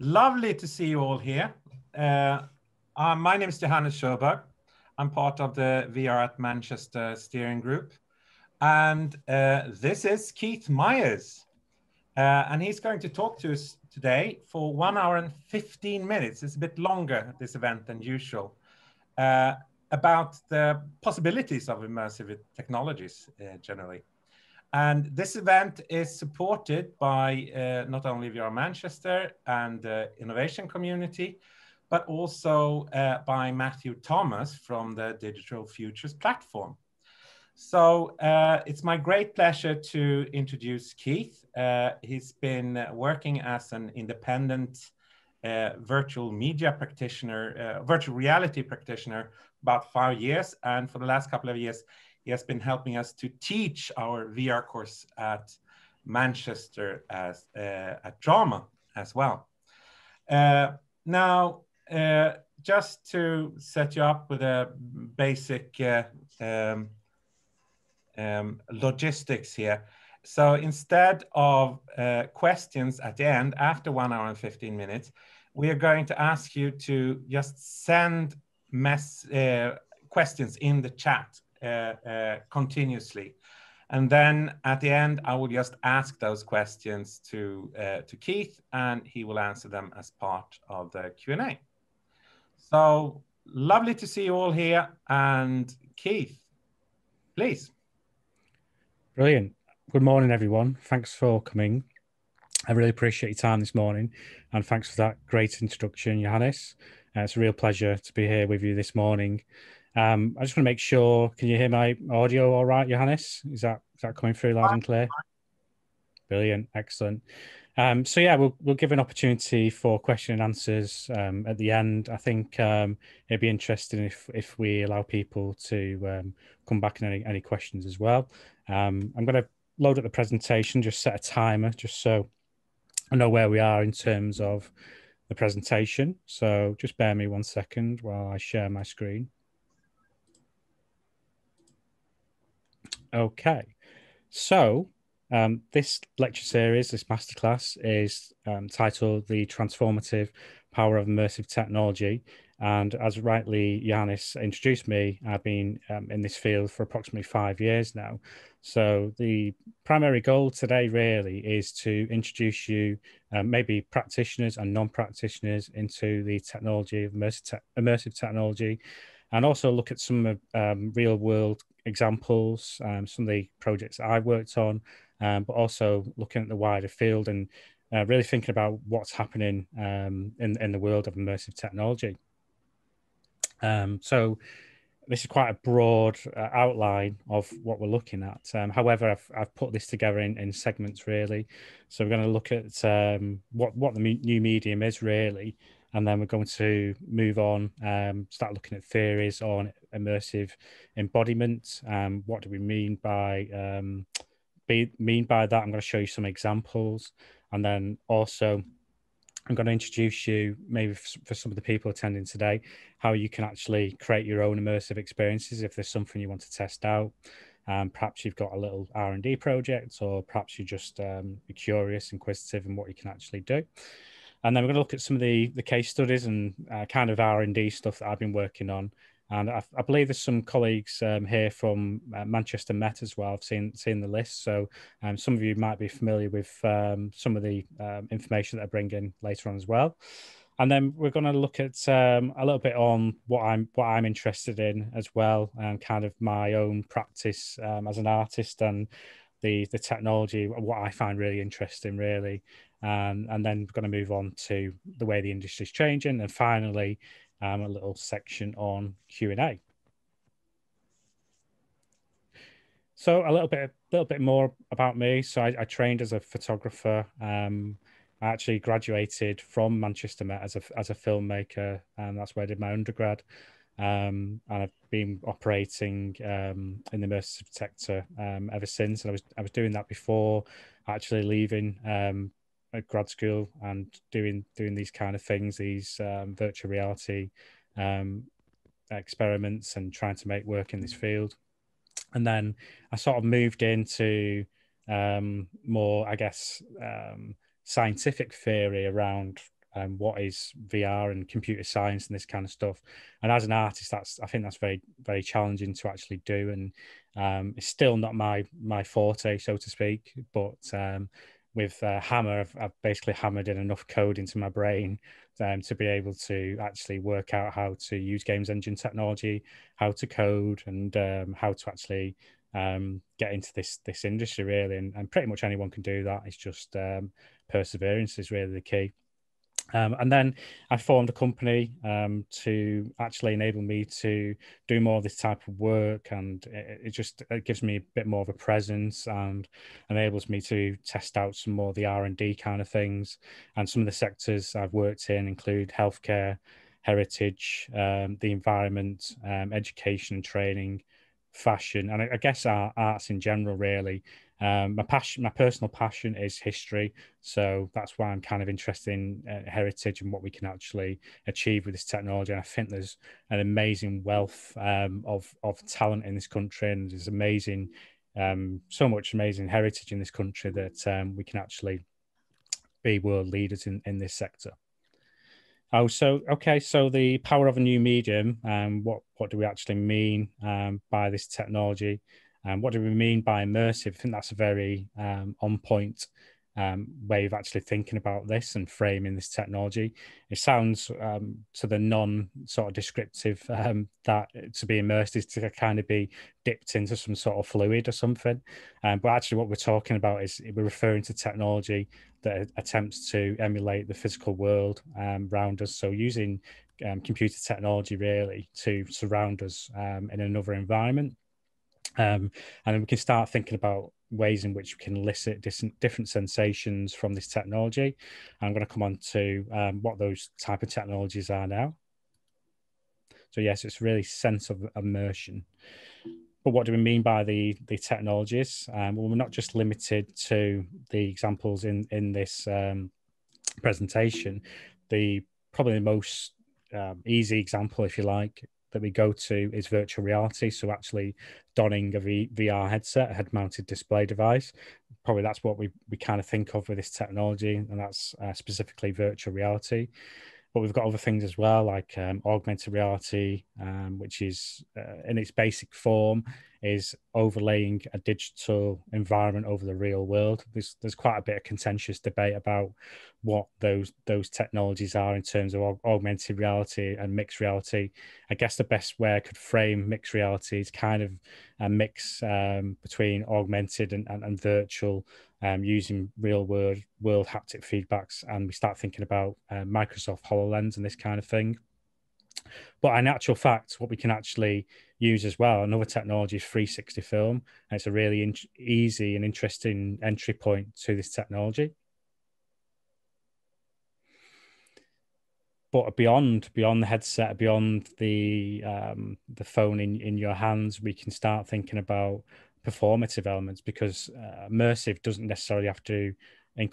Lovely to see you all here. Uh, uh, my name is Johannes Sjöberg. I'm part of the VR at Manchester steering group. And uh, this is Keith Myers. Uh, and he's going to talk to us today for one hour and 15 minutes. It's a bit longer, this event, than usual, uh, about the possibilities of immersive technologies uh, generally. And this event is supported by uh, not only VR Manchester and the innovation community, but also uh, by Matthew Thomas from the Digital Futures platform. So uh, it's my great pleasure to introduce Keith. Uh, he's been working as an independent uh, virtual media practitioner, uh, virtual reality practitioner, about five years. And for the last couple of years, he has been helping us to teach our VR course at Manchester as uh, at Drama as well. Uh, now, just to set you up with a basic um, um, logistics here. So instead of uh, questions at the end, after one hour and 15 minutes, we are going to ask you to just send mess, uh, questions in the chat uh, uh continuously. And then at the end, I will just ask those questions to, uh, to Keith and he will answer them as part of the Q&A. So lovely to see you all here. And Keith, please. Brilliant. Good morning, everyone. Thanks for coming. I really appreciate your time this morning, and thanks for that great introduction, Johannes. Uh, it's a real pleasure to be here with you this morning. Um, I just want to make sure. Can you hear my audio all right, Johannes? Is that is that coming through loud and clear? Brilliant, excellent. Um, so yeah, we'll we'll give an opportunity for question and answers um, at the end. I think um, it'd be interesting if if we allow people to um, come back and any any questions as well. Um, I'm going to load up the presentation, just set a timer, just so I know where we are in terms of the presentation. So just bear me one second while I share my screen. Okay, so um, this lecture series, this masterclass, is um, titled The Transformative Power of Immersive Technology. And as rightly Yanis introduced me, I've been um, in this field for approximately five years now. So the primary goal today really is to introduce you, um, maybe practitioners and non-practitioners, into the technology of immersive, te immersive technology, and also look at some um, real-world examples, um, some of the projects I've worked on, um, but also looking at the wider field and uh, really thinking about what's happening um, in in the world of immersive technology. Um, so this is quite a broad uh, outline of what we're looking at. Um, however, I've, I've put this together in, in segments really. So we're going to look at um, what, what the new medium is really, and then we're going to move on, um, start looking at theories on immersive embodiment. Um, what do we mean by um, be, mean by that? I'm going to show you some examples, and then also I'm going to introduce you, maybe for some of the people attending today, how you can actually create your own immersive experiences if there's something you want to test out. Um, perhaps you've got a little R&D project, or perhaps you're just um, curious, inquisitive, in what you can actually do. And then we're going to look at some of the the case studies and uh, kind of R&D stuff that I've been working on and I, I, believe there's some colleagues um, here from uh, Manchester Met as well. I've seen seen the list, so um, some of you might be familiar with um, some of the um, information that I bring in later on as well. And then we're going to look at um, a little bit on what I'm what I'm interested in as well, and kind of my own practice as an artist and the the technology, what I find really interesting, really. And then we're going to move on to the way the industry is changing, and finally um, a little section on Q&A. So a little bit, a little bit more about me. So I, I trained as a photographer. Um, I actually graduated from Manchester Met as a as a filmmaker, and that's where I did my undergrad. Um, and I've been operating um, in the immersive sector um, ever since. And I was I was doing that before actually leaving um, at grad school and doing doing these kind of things, these um, virtual reality um, experiments, and trying to make work in this field. And then I sort of moved into um, more, I guess, um, scientific theory around um, what is VR and computer science and this kind of stuff. And as an artist, that's I think that's very very challenging to actually do, and um, it's still not my my forte, so to speak. But um, with uh, Hammer, I've, I've, basically hammered in enough code into my brain um, to be able to actually work out how to use games engine technology, how to code, and um, how to actually um, get into this this industry really. And, and, pretty much anyone can do that. It's just um, perseverance is really the key. Um, and then I formed a company um, to actually enable me to do more of this type of work, and it, it, just it gives me a bit more of a presence and enables me to test out some more of the R and D kind of things. And some of the sectors I've worked in include healthcare, heritage, um, the environment, um, education and training, fashion, and I, I guess our arts in general, really. Um, my passion, my personal passion is history, so that's why I'm kind of interested in uh, heritage and what we can actually achieve with this technology. And I think there's an amazing wealth um, of of talent in this country, and there's amazing, um, so much amazing heritage in this country that um, we can actually be world leaders in in this sector. Oh, so okay. So the power of a new medium. Um, what what do we actually mean um, by this technology? Um, what do we mean by immersive? I think that's a very um, on point um, way of actually thinking about this and framing this technology. It sounds um, to the non sort of descriptive um, that to be immersed is to kind of be dipped into some sort of fluid or something. Um, but actually, what we're talking about is we're referring to technology that attempts to emulate the physical world um, around us. So using um, computer technology really to surround us in another environment. Um, and then we can start thinking about ways in which we can elicit different, different sensations from this technology. I'm going to come on to um, what those type of technologies are now. So yes, it's really sense of immersion. But what do we mean by the the technologies? Um, well, we're not just limited to the examples in in this um, presentation. The probably the most um, easy example, if you like, that we go to is virtual reality. So actually donning a v- VR headset, a head-mounted display device. Probably that's what we, we kind of think of with this technology, and that's uh, specifically virtual reality. But we've got other things as well, like um, augmented reality, um, which is uh, in its basic form is overlaying a digital environment over the real world. There's there's quite a bit of contentious debate about what those those technologies are in terms of augmented reality and mixed reality. I guess the best way I could frame mixed reality is kind of a mix um, between augmented and, and, and virtual um, using real world world haptic feedbacks, and we start thinking about uh, Microsoft Hololens and this kind of thing. But in actual fact, what we can actually use as well, another technology is 360 film, and it's a really in- easy and interesting entry point to this technology. But beyond beyond the headset, beyond the um, the phone in, in your hands, we can start thinking about performative elements because uh, immersive doesn't necessarily have to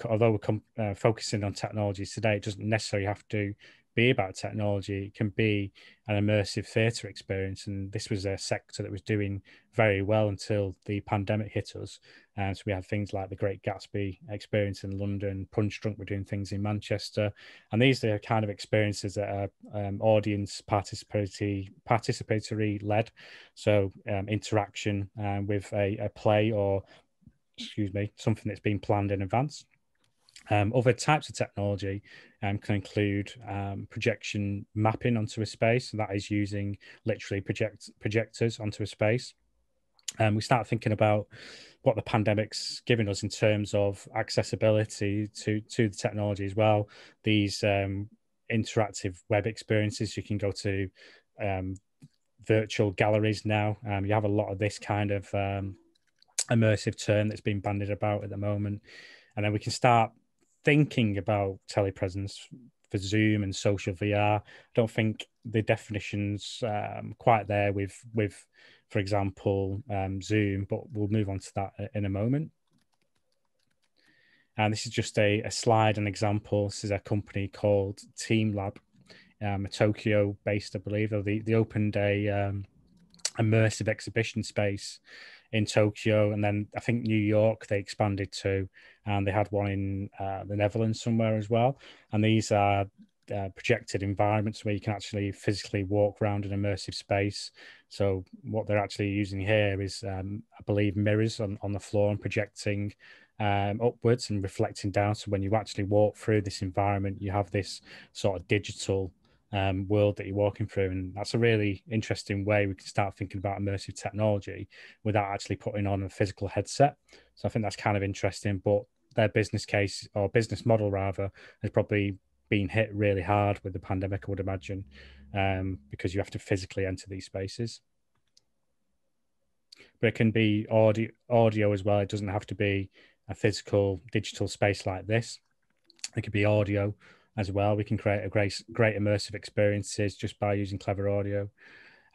although we're com- uh, focusing on technologies today it doesn't necessarily have to be about technology it can be an immersive theatre experience and this was a sector that was doing very well until the pandemic hit us. And so we had things like the great gatsby experience in london Punchdrunk were doing things in manchester. And these are kind of experiences that are um, audience participatory participatory led. So um, interaction um, with a, a play or excuse me something that's been planned in advance um, other types of technology um, can include um, projection mapping onto a space. So that is using literally project projectors onto a space. And um, we start thinking about what the pandemic's given us in terms of accessibility to to the technology as well. These um, interactive web experiences, you can go to um, virtual galleries now. you have a lot of this kind of immersive term that's been bandied about at the moment and then we can start thinking about telepresence for Zoom and social VR. I don't think the definitions um, quite there with with, for example, um, Zoom. But we'll move on to that in a moment. And this is just a, a slide, an example. This is a company called teamLab, um, Tokyo based, I believe. They, they opened a um, immersive exhibition space in Tokyo, and then I think New York they expanded to, and they had one in uh, the Netherlands somewhere as well. And these are uh, projected environments where you can actually physically walk around an immersive space. So what they're actually using here is, um, I believe, mirrors on, on the floor and projecting um, upwards and reflecting down. So when you actually walk through this environment, you have this sort of digital um, world that you're walking through. And that's a really interesting way we can start thinking about immersive technology without actually putting on a physical headset. So I think that's kind of interesting. But their business case or business model rather has probably been hit really hard with the pandemic, I would imagine, um, because you have to physically enter these spaces. But it can be audio, audio as well. It doesn't have to be a physical digital space like this. It could be audio as well. We can create a great, great immersive experiences just by using clever audio.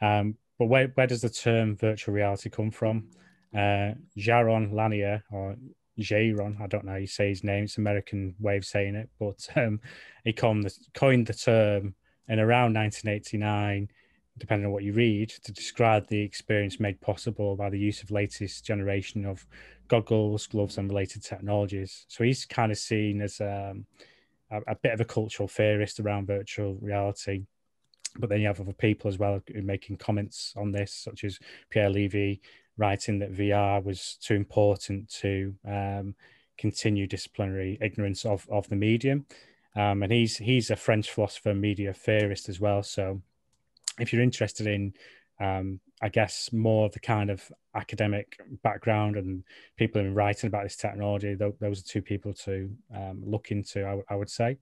Um, but where, where does the term virtual reality come from? Uh, Jaron Lanier, or Jaron, I don't know how you say his name, it's American way of saying it, but um, he coined the, coined the term in around 1989, depending on what you read, to describe the experience made possible by the use of latest generation of goggles, gloves, and related technologies. So he's kind of seen as um, a, bit of a cultural theorist around virtual reality. But then you have other people as well making comments on this, such as Pierre Levy writing that VR was too important to um, continue disciplinary ignorance of, of the medium. Um, and he's he's a French philosopher, media theorist as well. So if you're interested in um, I guess more of the kind of academic background and people who are writing about this technology. Those are two people to um, look into, I, would say.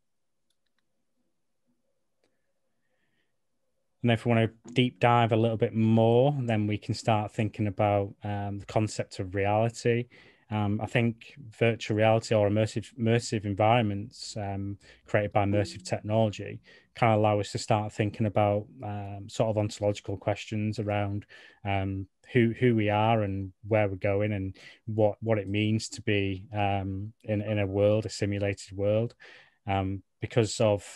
And if we want to deep dive a little bit more, then we can start thinking about um, the concept of reality um, I think virtual reality or immersive immersive environments um, created by immersive technology kind of allow us to start thinking about um, sort of ontological questions around um, who who we are and where we're going and what what it means to be um, in in a world, a simulated world, um, because of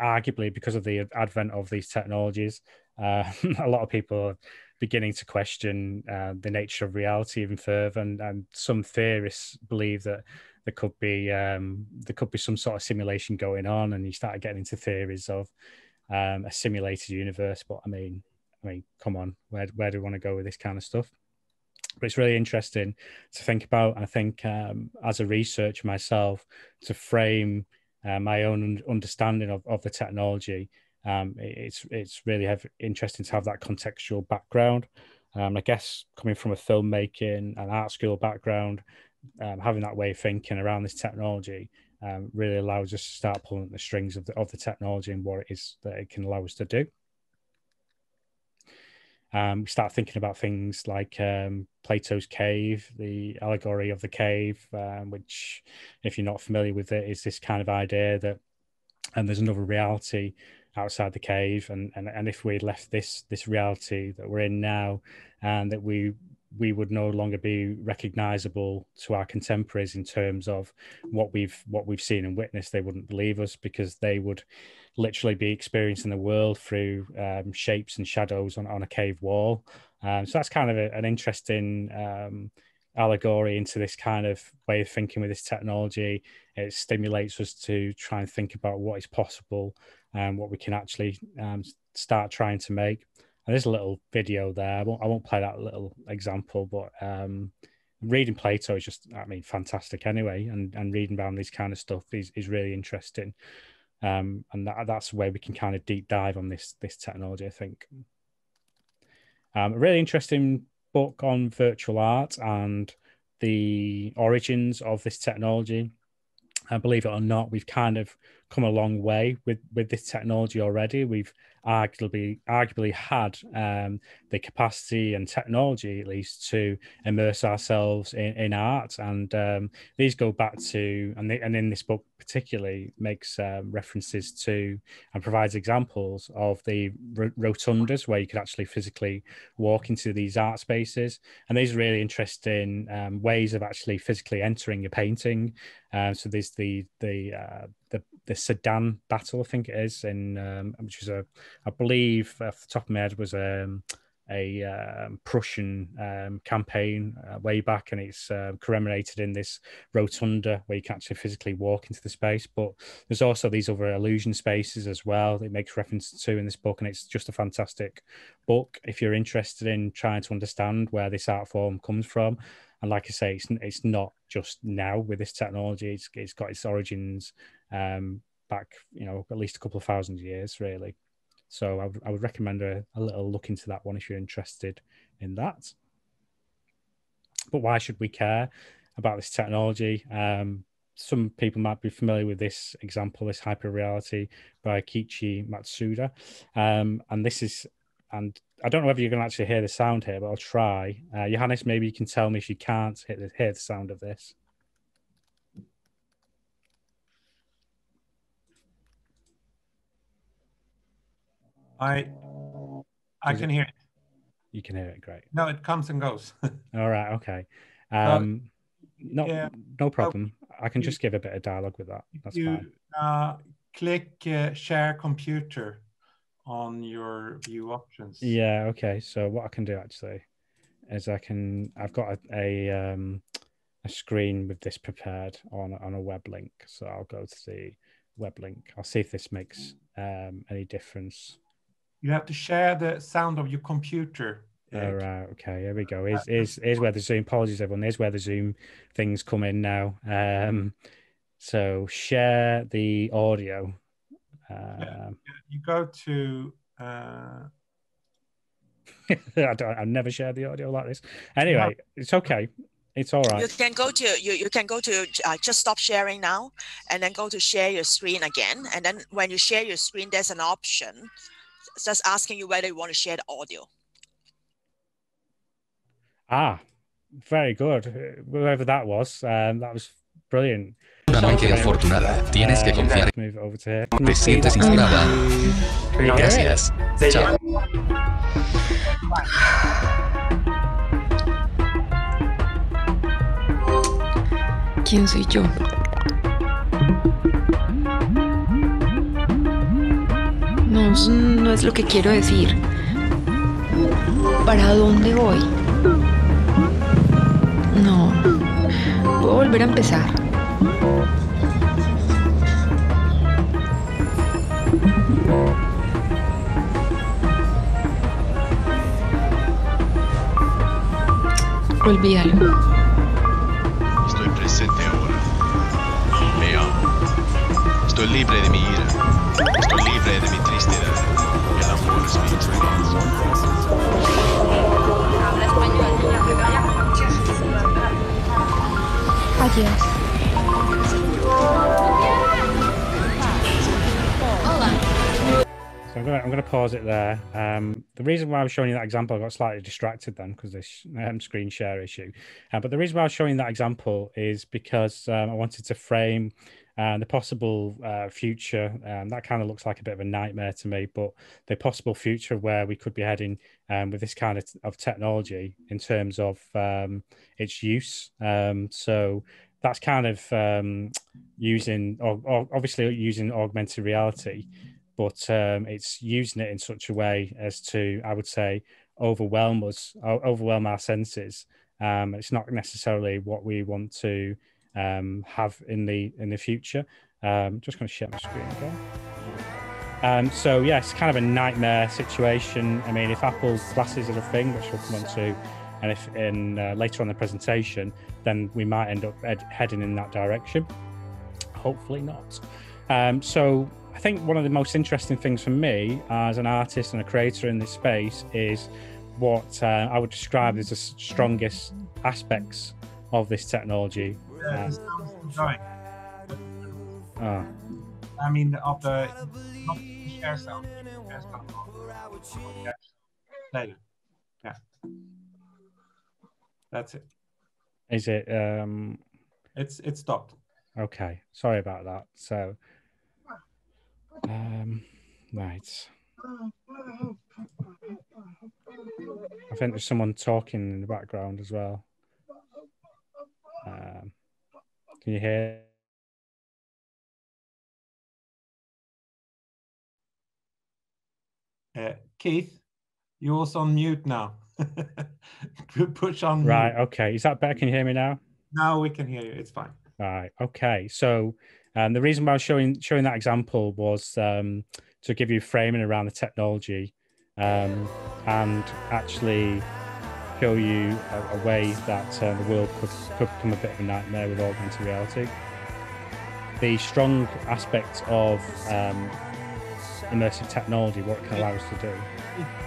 arguably because of the advent of these technologies. Uh, a lot of people beginning to question uh, the nature of reality even further, and, and some theorists believe that there could be um, there could be some sort of simulation going on, and you start getting into theories of um, a simulated universe. But I mean, I mean, come on, where where do we want to go with this kind of stuff? But it's really interesting to think about. I think um, as a researcher myself, to frame uh, my own understanding of, of the technology um, it's it's really have, interesting to have that contextual background. Um, I guess coming from a filmmaking and art school background, um, having that way of thinking around this technology um, really allows us to start pulling the strings of the of the technology and what it is that it can allow us to do. Um, we start thinking about things like um, Plato's cave, the allegory of the cave, um, which, if you're not familiar with it, is this kind of idea that and there's another reality outside the cave and, and and if we'd left this this reality that we're in now and that we we would no longer be recognizable to our contemporaries in terms of what we've what we've seen and witnessed they wouldn't believe us because they would literally be experiencing the world through um, shapes and shadows on, on a cave wall. Um, so that's kind of a, an interesting um, allegory into this kind of way of thinking with this technology. It stimulates us to try and think about what is possible and what we can actually um, start trying to make. And there's a little video there. I won't, I won't play that little example, but um, reading Plato is just, I mean, fantastic anyway. And, and reading around these kind of stuff is, is really interesting. Um, and that, that's where we can kind of deep dive on this this technology, I think. Um, a really interesting book on virtual art and the origins of this technology. And believe it or not, we've kind of come a long way with with this technology already. We've arguably arguably had um, the capacity and technology at least to immerse ourselves in, in art. And um, these go back to and, and in this book particularly makes um, references to and provides examples of the rotundas where you could actually physically walk into these art spaces. And these are really interesting um, ways of actually physically entering a painting. Uh, so there's the the uh, the the Sedan battle, I think it is, in um, which was a, I believe, off the top of my head, was um, a um, Prussian um, campaign uh, way back, and it's uh, commemorated in this rotunda where you can actually physically walk into the space. But there's also these other illusion spaces as well. It makes reference to in this book, and it's just a fantastic book if you're interested in trying to understand where this art form comes from. And like I say, it's it's not just now with this technology; it's it's got its origins um, back, you know, at least a couple of thousand years, really. So I would, I would recommend a, a little look into that one if you're interested in that. But why should we care about this technology? Um, some people might be familiar with this example, this hyper reality by Keiichi Matsuda. Um, and this is, and I don't know whether you're going to actually hear the sound here, but I'll try. Uh, Johannes, maybe you can tell me if you can't hear the, hear the sound of this. I I can it, hear it. You can hear it, great. No, it comes and goes. All right, okay. Um, uh, no, yeah. no problem. I can just give a bit of dialogue with that. That's you, fine. Uh, click uh, share computer on your view options. Yeah. Okay. So what I can do actually is I can I've got a, a um a screen with this prepared on on a web link. So I'll go to the web link. I'll see if this makes um any difference. You have to share the sound of your computer. All right. Okay. Here we go. Is is here's where the Zoom. Apologies, everyone. Here's where the Zoom things come in now. Um, so share the audio. Um, you go to. Uh... I don't. I've never shared the audio like this. Anyway, it's okay. It's all right. You can go to you. You can go to uh, just stop sharing now, and then go to share your screen again. And then when you share your screen, there's an option just asking you whether you want to share the audio. Ah, very good. Whoever that was, um, that was brilliant. Una máquina afortunada. Tienes que confiar. Te sientes inspirada. Gracias. Chao. ¿Quién soy yo? No, no es lo que quiero decir. ¿Para dónde voy? No. Puedo volver a empezar. Olvídalo. Pause it there. Um, the reason why I was showing you that example, I got slightly distracted then because this um, screen share issue. Uh, but the reason why I was showing that example is because um, I wanted to frame and the possible uh, future um, that kind of looks like a bit of a nightmare to me but the possible future of where we could be heading um, with this kind of, of technology in terms of um, its use so that's kind of using or, or, obviously using augmented reality but um, it's using it in such a way as to i would say overwhelm us overwhelm our senses it's not necessarily what we want to um, have in the in the future. Um, just going to share my screen again. Um, so yeah, it's kind of a nightmare situation. I mean, if Apple glasses are a thing, which we'll come on to, and if in uh, later on the presentation, then we might end up ed- heading in that direction. Hopefully not. Um, so think one of the most interesting things for me as an artist and a creator in this space is what uh, I would describe as the strongest aspects of this technology, uh. Oh. I mean, of the not share sound, share sound. Later. Yeah. That's it. Is it? Um. It's it stopped. Okay. Sorry about that. So. Um. Right. I think there's someone talking in the background as well. Um. Can you hear? Uh, Keith, You're also on mute now. Push on. Right. mute. Okay. Is that better? Can you hear me now? Now we can hear you. It's fine. Right. Okay. So, um, the reason why I was showing showing that example was um, to give you framing around the technology, um, and actually show you a, a way that uh, the world could could become a bit of a nightmare with augmented reality. The strong aspect of um, immersive technology, what it can allow us to do.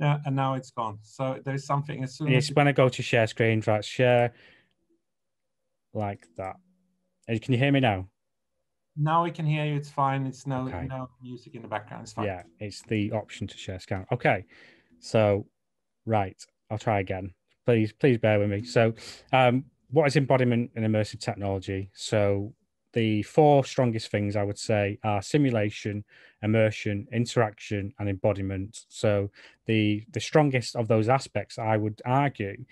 Yeah, and now it's gone. So there's something as soon as Yes, when I go to share screen, right, share like that. Can you hear me now? now we can hear you. It's fine. It's no Okay. no music in the background. It's fine. Yeah, it's the option to share screen. Okay, so right, I'll try again. Please, please bear with me. So, um, what is embodiment and immersive technology? So, the four strongest things I would say are simulation, immersion, interaction, and embodiment. So, the the strongest of those aspects, I would argue,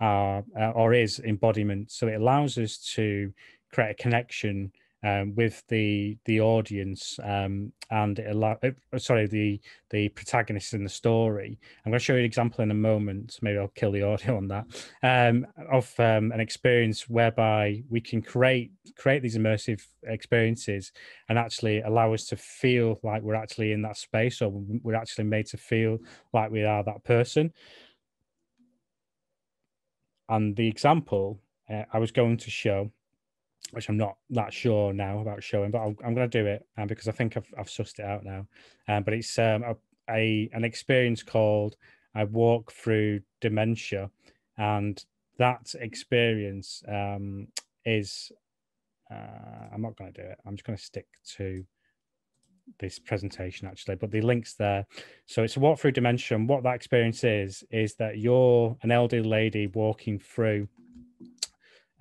are uh, or is embodiment. So, it allows us to create a connection um, with the the audience um, and allow, uh, sorry the the protagonist in the story. I'm going to show you an example in a moment. Maybe I'll kill the audio on that um, of um, an experience whereby we can create create these immersive experiences and actually allow us to feel like we're actually in that space or we're actually made to feel like we are that person. And the example uh, I was going to show which I'm not that sure now about showing, but I'm, I'm going to do it um, because I think I've, I've sussed it out now. Um, but it's um, a, a an experience called A Walk Through Dementia, and that experience um, is uh, I'm not going to do it. I'm just going to stick to this presentation actually, but the links there. So it's a walk through dementia. And what that experience is is that you're an elderly lady walking through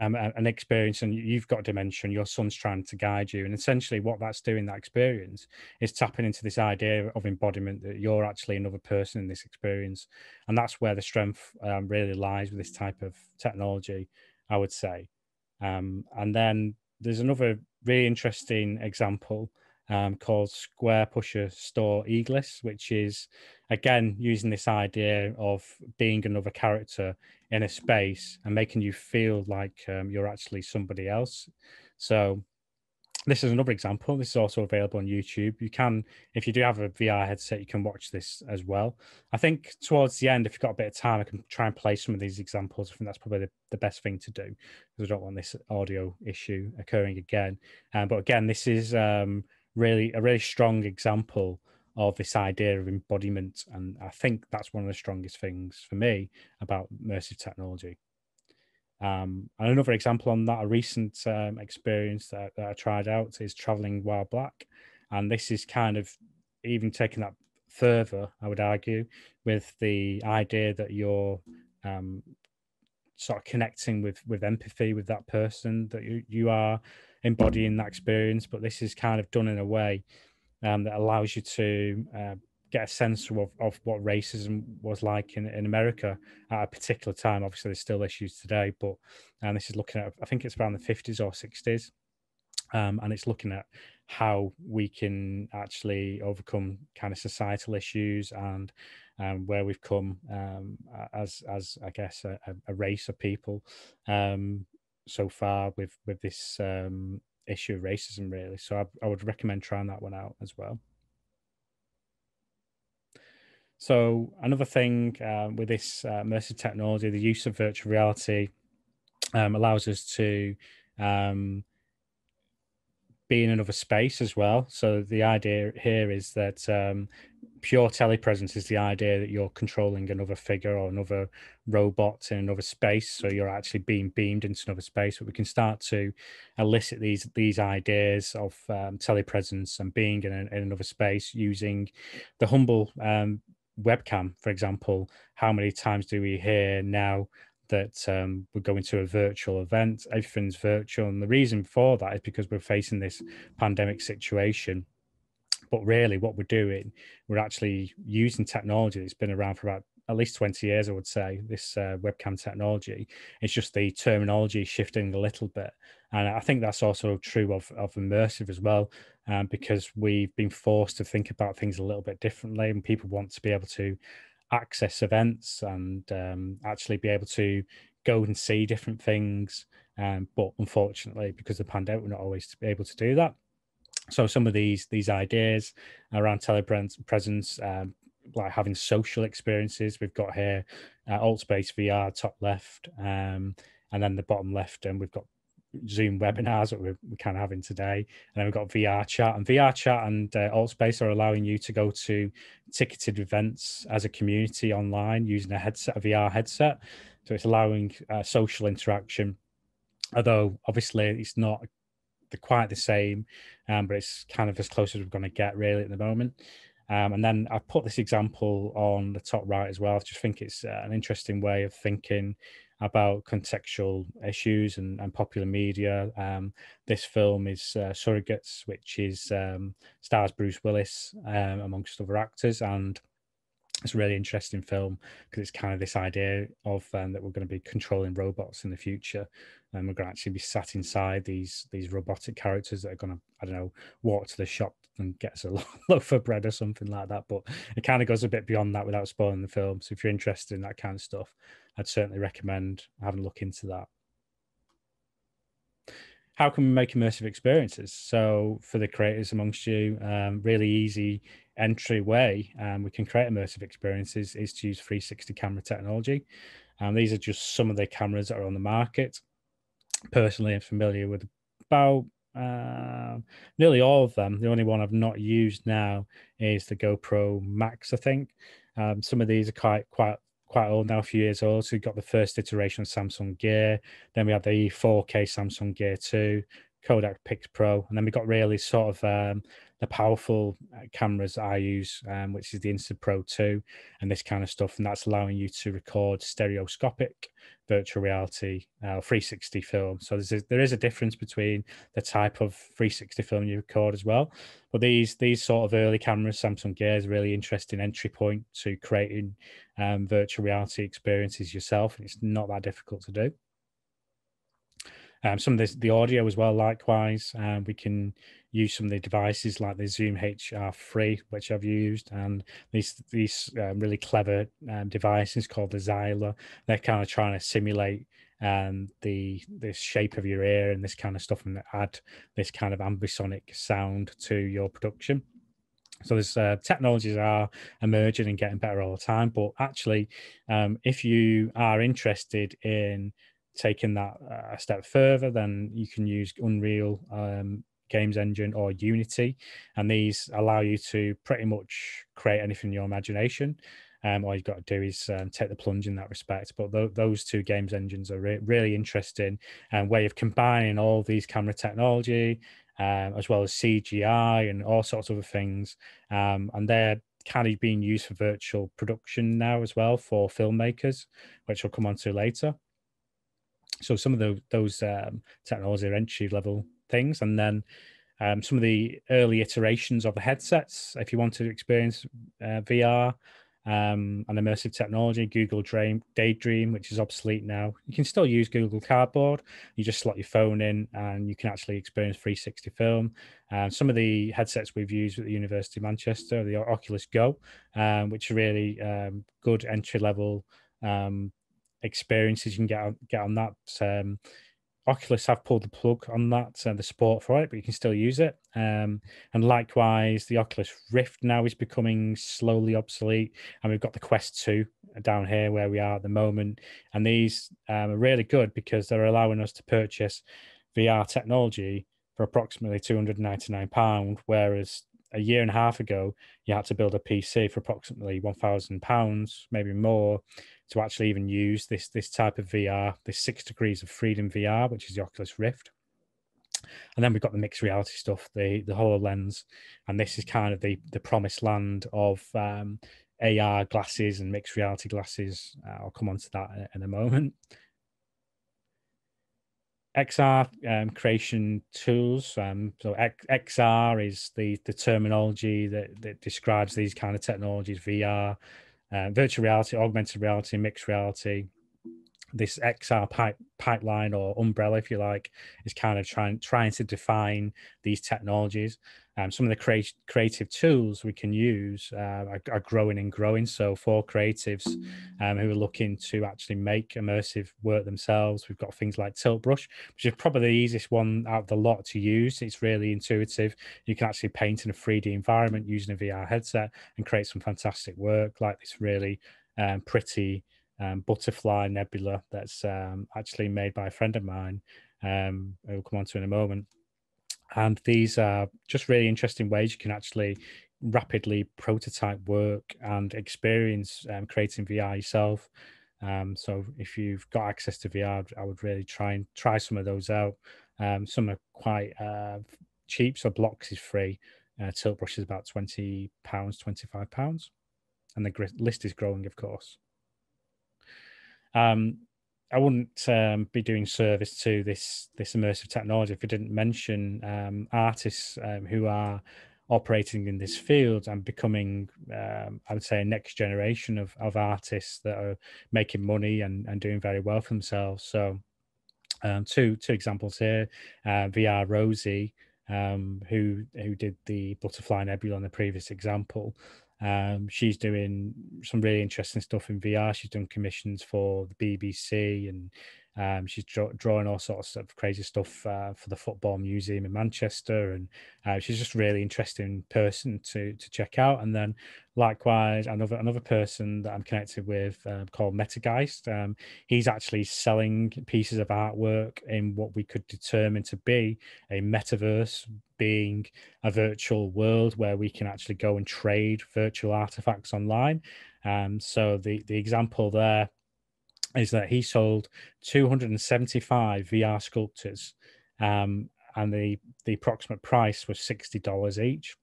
um, an experience and you've got dementia and your son's trying to guide you and essentially what that's doing that experience is tapping into this idea of embodiment that you're actually another person in this experience and that's where the strength um, really lies with this type of technology i would say. Um, and then there's another really interesting example um, called Square Pusher Store Eagles, which is again using this idea of being another character in a space and making you feel like um, you're actually somebody else. So this is another example. This is also available on YouTube. You can, if you do have a VR headset, you can watch this as well. I think towards the end, if you've got a bit of time, I can try and play some of these examples. I think that's probably the, the best thing to do because I don't want this audio issue occurring again. Um, but again, this is um, really a really strong example of this idea of embodiment. And I think that's one of the strongest things for me about immersive technology. Um, and another example on that, a recent um, experience that, that I tried out is traveling while black. And this is kind of even taking that further, I would argue, with the idea that you're um, sort of connecting with with empathy with that person, that you, you are embodying that experience. But this is kind of done in a way um, that allows you to uh, get a sense of, of what racism was like in, in America at a particular time. Obviously, there's still issues today, but and this is looking at I think it's around the 50s or 60s, um, and it's looking at how we can actually overcome kind of societal issues and um, where we've come um, as as I guess a, a race of people um, so far with with this um, issue of racism really. So I, I would recommend trying that one out as well. So another thing uh, with this uh, immersive technology, the use of virtual reality um, allows us to um, be in another space as well. So the idea here is that um, pure telepresence is the idea that you're controlling another figure or another robot in another space. So you're actually being beamed into another space. But we can start to elicit these these ideas of um, telepresence and being in, in another space using the humble um, webcam, for example. How many times do we hear now? That um, we're going to a virtual event. Everything's virtual. And the reason for that is because we're facing this pandemic situation. But really, what we're doing, we're actually using technology that's been around for about at least 20 years, I would say, this uh, webcam technology. It's just the terminology shifting a little bit. And I think that's also true of, of immersive as well, um, because we've been forced to think about things a little bit differently, and people want to be able to access events and um, actually be able to go and see different things. Um, but unfortunately, because of the pandemic, we're not always able to do that. So some of these these ideas around telepresence, um, like having social experiences, we've got here uh, Altspace VR top left, um, and then the bottom left, and we've got Zoom webinars that we're, we're kind of having today, and then we've got VR chat, and VR chat and uh, Altspace are allowing you to go to ticketed events as a community online using a headset, a VR headset. So it's allowing uh, social interaction, although obviously it's not quite the same, um, but it's kind of as close as we're going to get really at the moment. Um, and then I put this example on the top right as well. I just think it's uh, an interesting way of thinking about contextual issues and, and popular media. Um, this film is uh, Surrogates, which is um, stars Bruce Willis um, amongst other actors, and it's a really interesting film because it's kind of this idea of um, that we're going to be controlling robots in the future and we're going to actually be sat inside these these robotic characters that are going to i don't know walk to the shop and get us a loaf of bread or something like that but it kind of goes a bit beyond that without spoiling the film so if you're interested in that kind of stuff i'd certainly recommend having a look into that how can we make immersive experiences? So for the creators amongst you, um, really easy entry way um, we can create immersive experiences is to use 360 camera technology. And um, these are just some of the cameras that are on the market. Personally, I'm familiar with about uh, nearly all of them. The only one I've not used now is the GoPro Max, I think. Um, some of these are quite quite quite old now, a few years old. So we got the first iteration of Samsung Gear. Then we had the 4K Samsung Gear 2, Kodak Pix Pro, and then we got really sort of um, the powerful uh, cameras I use, um, which is the Insta Pro 2 and this kind of stuff. And that's allowing you to record stereoscopic virtual reality uh, 360 film. So there's a, there is a difference between the type of 360 film you record as well. But these these sort of early cameras, Samsung Gear is really interesting entry point to creating um, virtual reality experiences yourself. And it's not that difficult to do. Um, some of the audio as well, likewise, um, we can use some of the devices like the Zoom HR3, which I've used, and these these um, really clever um, devices called the Xyla. They're kind of trying to simulate um, the the shape of your ear and this kind of stuff, and add this kind of ambisonic sound to your production. So there's uh, technologies are emerging and getting better all the time. But actually, um, if you are interested in taking that uh, a step further, then you can use Unreal um, Games Engine or Unity, and these allow you to pretty much create anything in your imagination. Um, all you've got to do is um, take the plunge in that respect. But th- those two games engines are re- really interesting and way of combining all these camera technology um, as well as CGI and all sorts of other things. Um, and they're kind of being used for virtual production now as well for filmmakers, which I'll come on to later. So some of the, those um, technology are entry level things, and then um, some of the early iterations of the headsets. If you want to experience uh, VR um, and immersive technology, Google Dream, Daydream, which is obsolete now, you can still use Google Cardboard. You just slot your phone in, and you can actually experience 360 film. Um, some of the headsets we've used at the University of Manchester, the Oculus Go, um, which are really um, good entry level um, experiences you can get on, get on that. Um, Oculus have pulled the plug on that, uh, the support for it, but you can still use it. Um, and likewise, the Oculus Rift now is becoming slowly obsolete. And we've got the Quest 2 down here where we are at the moment. And these um, are really good because they're allowing us to purchase VR technology for approximately £299, whereas a year and a half ago, you had to build a PC for approximately £1,000, maybe more to actually even use this this type of VR, this six degrees of freedom VR, which is the Oculus Rift. And then we've got the mixed reality stuff, the the HoloLens, and this is kind of the the promised land of um, AR glasses and mixed reality glasses. Uh, I'll come on to that in a moment. XR um, creation tools. Um, so X, XR is the the terminology that, that describes these kind of technologies. VR uh, virtual reality, augmented reality, mixed reality. This XR pipe, pipeline or umbrella, if you like, is kind of trying trying to define these technologies. Um, some of the crea- creative tools we can use uh, are, are, growing and growing. So for creatives um, who are looking to actually make immersive work themselves, we've got things like Tilt Brush, which is probably the easiest one out of the lot to use. It's really intuitive. You can actually paint in a 3D environment using a VR headset and create some fantastic work, like this really um, pretty um, butterfly nebula that's um, actually made by a friend of mine. Um, I'll come on to in a moment. And these are just really interesting ways you can actually rapidly prototype work and experience um, creating VR yourself. Um, so if you've got access to VR, I would really try and try some of those out. Um, some are quite uh, cheap, so Blocks is free. Uh, Tilt Brush is about twenty pounds, twenty five pounds, and the list is growing, of course. Um, I wouldn't um, be doing service to this this immersive technology if I didn't mention um, artists um, who are operating in this field and becoming, um, I would say, a next generation of, of artists that are making money and, and doing very well for themselves. So, um, two two examples here: uh, VR Rosie, um, who who did the Butterfly Nebula in the previous example. Um, she's doing some really interesting stuff in VR. She's done commissions for the BBC and um, she's draw, drawing all sorts of crazy stuff uh, for the Football Museum in Manchester, and uh, she's just really interesting person to to check out. And then, likewise, another another person that I'm connected with uh, called Metageist. Um, he's actually selling pieces of artwork in what we could determine to be a metaverse, being a virtual world where we can actually go and trade virtual artifacts online. Um, so the the example there is that he sold 275 VR sculptors, um, and the the approximate price was sixty dollars each.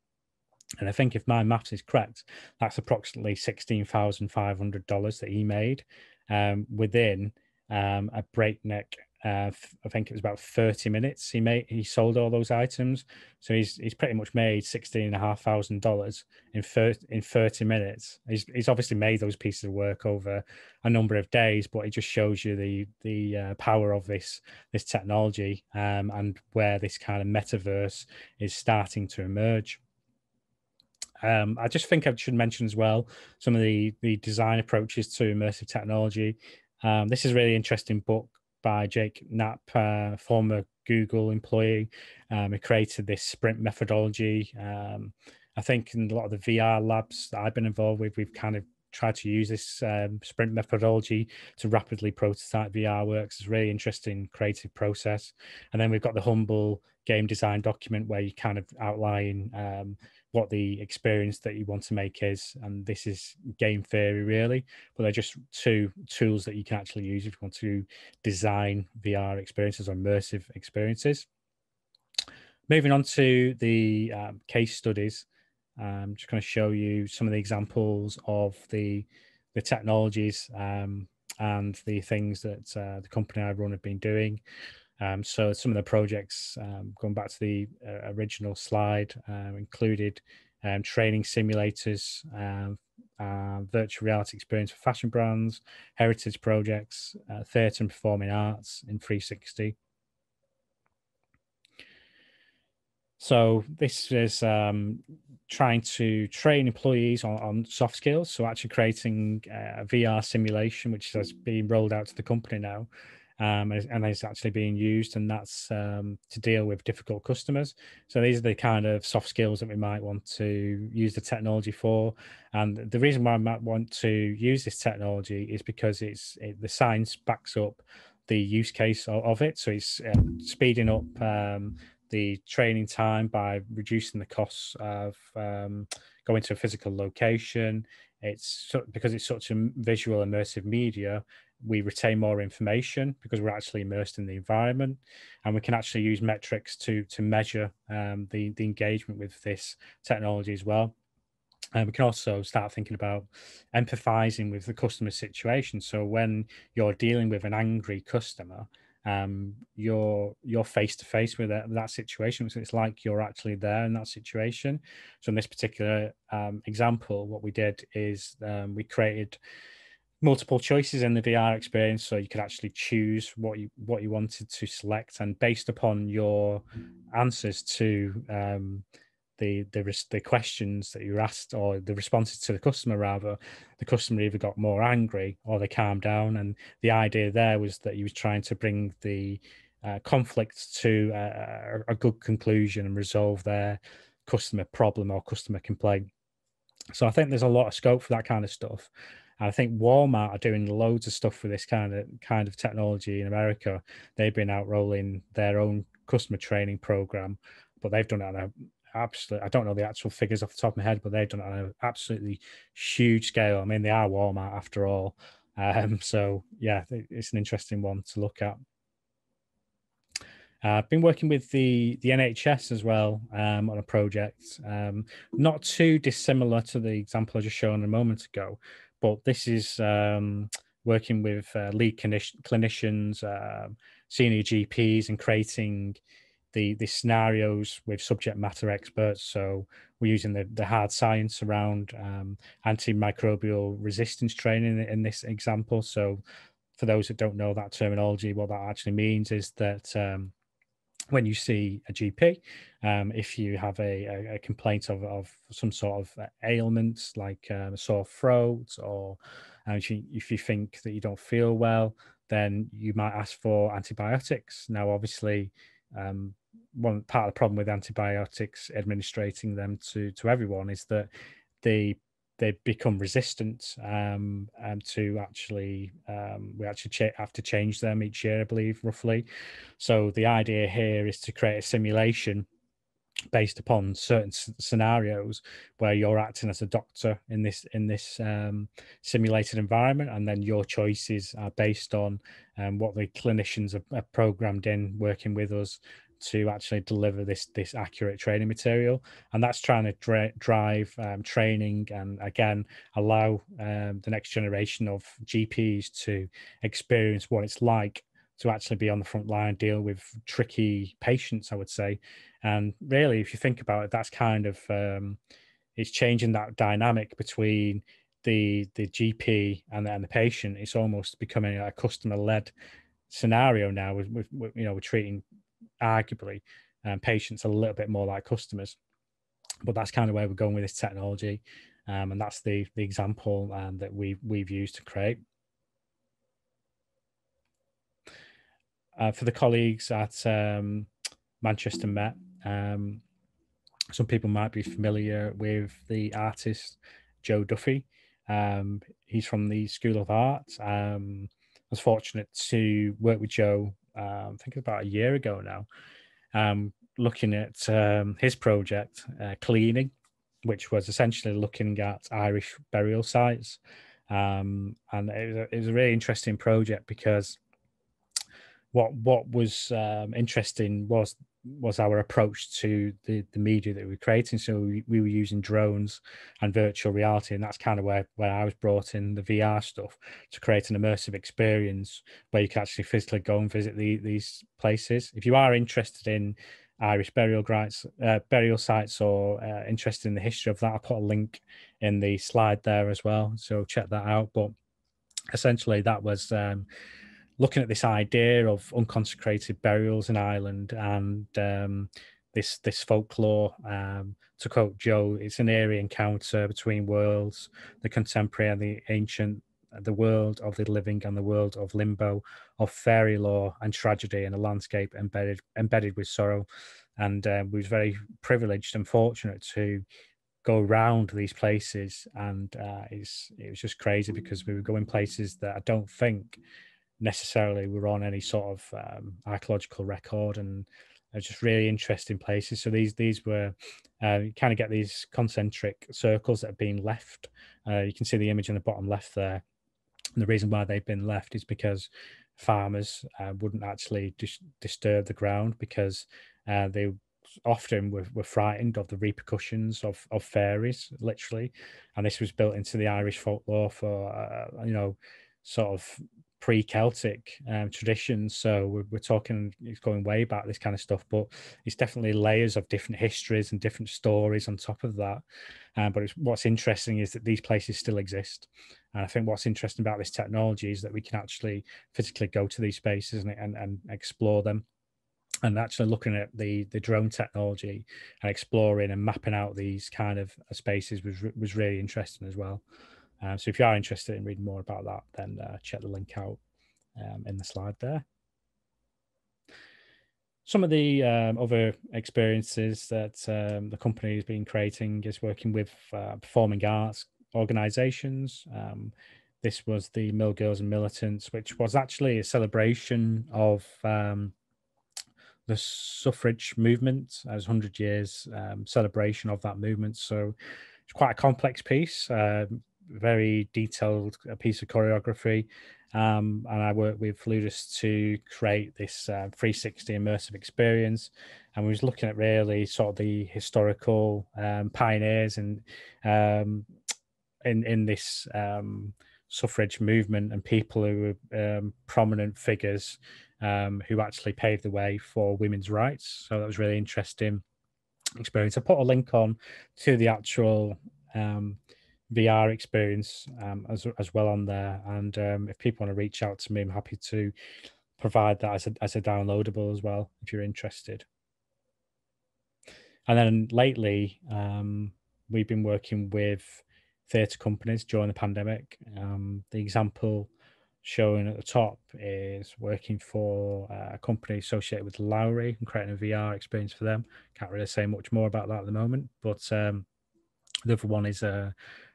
And I think if my maths is correct, that's approximately sixteen thousand five hundred dollars that he made um, within um, a breakneck uh, I think it was about 30 minutes. He made he sold all those items, so he's he's pretty much made sixteen and a half thousand dollars in 30, in 30 minutes. He's he's obviously made those pieces of work over a number of days, but it just shows you the the uh, power of this this technology um, and where this kind of metaverse is starting to emerge. Um, I just think I should mention as well some of the the design approaches to immersive technology. Um, this is a really interesting book by Jake Knapp, uh, former Google employee. Um, he created this sprint methodology. Um, I think in a lot of the VR labs that I've been involved with, we've kind of tried to use this um, sprint methodology to rapidly prototype VR works. It's a really interesting creative process. And then we've got the humble game design document where you kind of outline um, what the experience that you want to make is and this is game theory really but they're just two tools that you can actually use if you want to design vr experiences or immersive experiences. Moving on to the um, case studies i'm just going to show you some of the examples of the the technologies um, and the things that uh, the company i run have been doing um, so some of the projects, um, going back to the uh, original slide, uh, included um, training simulators, uh, virtual reality experience for fashion brands, heritage projects, uh, theatre and performing arts in 360. So this is um, trying to train employees on, on, soft skills. So actually creating a VR simulation, which has been rolled out to the company now, um, and, it's actually being used, and that's um, to deal with difficult customers. So these are the kind of soft skills that we might want to use the technology for. And the reason why I might want to use this technology is because it's it, the science backs up the use case of, of it. So it's um, speeding up um, the training time by reducing the costs of um, going to a physical location. It's because it's such a visual immersive media we retain more information because we're actually immersed in the environment and we can actually use metrics to to measure um, the the engagement with this technology as well and we can also start thinking about empathizing with the customer situation so when you're dealing with an angry customer um, you're you're face to face with that, that situation. So it's like you're actually there in that situation. So in this particular um, example, what we did is um, we created multiple choices in the VR experience, so you could actually choose what you what you wanted to select, and based upon your answers to um, the the the questions that you were asked or the responses to the customer rather the customer either got more angry or they calmed down and the idea there was that he was trying to bring the uh, conflict to a, good conclusion and resolve their customer problem or customer complaint. So i think there's a lot of scope for that kind of stuff I think Walmart are doing loads of stuff with this kind of kind of technology in America. They've been out rolling their own customer training program, but they've done it on a absolutely, I don't know the actual figures off the top of my head, but they've done it on an absolutely huge scale. I mean, they are Walmart after all. Um, so yeah, it's an interesting one to look at. Uh, I've been working with the the NHS as well um, on a project, um, not too dissimilar to the example I just shown a moment ago, but this is um, working with uh, lead clinicians, uh, senior GPs, and creating the the scenarios with subject matter experts. So we're using the, the hard science around um, antimicrobial resistance training in this example. So for those that don't know that terminology, what that actually means is that um, when you see a GP, um, if you have a, a, a, complaint of, of some sort of ailments like um, a sore throat or um, if, you, if you think that you don't feel well, then you might ask for antibiotics. Now, obviously, um, one part of the problem with antibiotics administrating them to to everyone is that they they become resistant um, and to actually um, we actually ch- have to change them each year i believe roughly. So the idea here is to create a simulation based upon certain s- scenarios where you're acting as a doctor in this in this um, simulated environment and then your choices are based on um, what the clinicians have programmed in working with us to actually deliver this this accurate training material. And that's trying to dra- drive um, training and again allow um, the next generation of gps to experience what it's like to actually be on the front line deal with tricky patients i would say. And really if you think about it that's kind of um, it's changing that dynamic between the the gp and, and the patient. It's almost becoming a customer led scenario now with, with, with you know we're treating arguably um, patients are a little bit more like customers. But that's kind of where we're going with this technology, um, and that's the the example um, that we we've used to create. Uh, for the colleagues at um, Manchester Met, um, some people might be familiar with the artist Joe Duffy. Um, he's from the School of Art. Um, I was fortunate to work with Joe um, I think about a year ago now, um, looking at um, his project, uh, Cillini, which was essentially looking at Irish burial sites. Um, and it was, a, it was, a, really interesting project because what what was um, interesting was was our approach to the, the media that we were creating. So we, we were using drones and virtual reality, and that's kind of where, where I was brought in the VR stuff to create an immersive experience where you can actually physically go and visit the, these places. If you are interested in Irish burial sites, uh, burial sites, or uh, interested in the history of that, I'll put a link in the slide there as well. So check that out. But essentially, that was um, looking at this idea of unconsecrated burials in Ireland and um, this this folklore. Um, to quote Joe, it's an eerie encounter between worlds, the contemporary and the ancient, the world of the living and the world of limbo, of fairy lore and tragedy in a landscape embedded embedded with sorrow. And uh, we was very privileged and fortunate to go around these places, and uh, it's it was just crazy because we were going places that I don't think necessarily were on any sort of um, archaeological record and just really interesting places. So these these were uh, kind of get these concentric circles that have been left. Uh, you can see the image in the bottom left there. And the reason why they've been left is because farmers uh, wouldn't actually dis- disturb the ground because uh, they often were, were frightened of the repercussions of, of fairies, literally. And this was built into the Irish folklore for, uh, you know, sort of pre-Celtic um, traditions. So we're, we're talking, it's going way back this kind of stuff, but it's definitely layers of different histories and different stories on top of that. Um, but what's interesting is that these places still exist. And I think what's interesting about this technology is that we can actually physically go to these spaces and, and, and explore them and actually looking at the the drone technology and exploring and mapping out these kind of spaces was was really interesting as well. Um, so if you are interested in reading more about that, then uh, check the link out um, in the slide there. Some of the um, other experiences that um, the company has been creating is working with uh, performing arts organizations. Um, this was the Mill Girls and Militants, which was actually a celebration of um, the suffrage movement as 100 years celebration of that movement. So it's quite a complex piece, uh, very detailed piece of choreography. Um, and I worked with Ludus to create this uh, 360 immersive experience. And we was looking at really sort of the historical um, pioneers and um, in in this um, suffrage movement and people who were um, prominent figures um, who actually paved the way for women's rights. So that was really interesting experience. I put a link on to the actual um, VR experience um, as as well on there. And um, if people want to reach out to me, I'm happy to provide that as a as a downloadable as well if you're interested. And then lately, um, we've been working with theatre companies during the pandemic. Um, the example showing at the top is working for uh, a company associated with Lowry and creating a VR experience for them. Can't really say much more about that at the moment, but um, the other one is uh,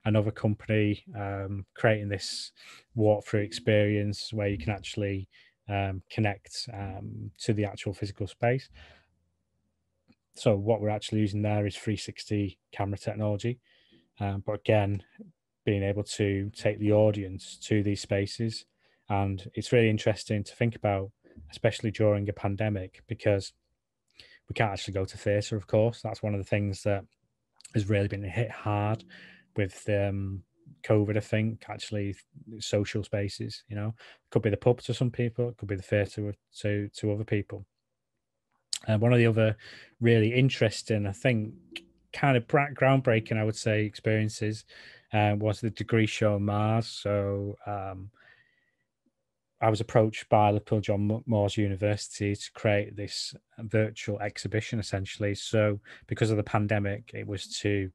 another company um, creating this walkthrough experience where you can actually um, connect um, to the actual physical space. So what we're actually using there is 360 camera technology. Um, but again, being able to take the audience to these spaces and it's really interesting to think about, especially during a pandemic, because we can't actually go to theatre, of course. That's one of the things that has really been hit hard with um, COVID, I think, actually social spaces, you know, it could be the pub to some people, it could be the theatre to, to other people. And one of the other really interesting, I think, kind of groundbreaking, I would say, experiences uh, was the degree show Mars. So um, I was approached by Liverpool John Moores University to create this virtual exhibition essentially. So, because of the pandemic, it was to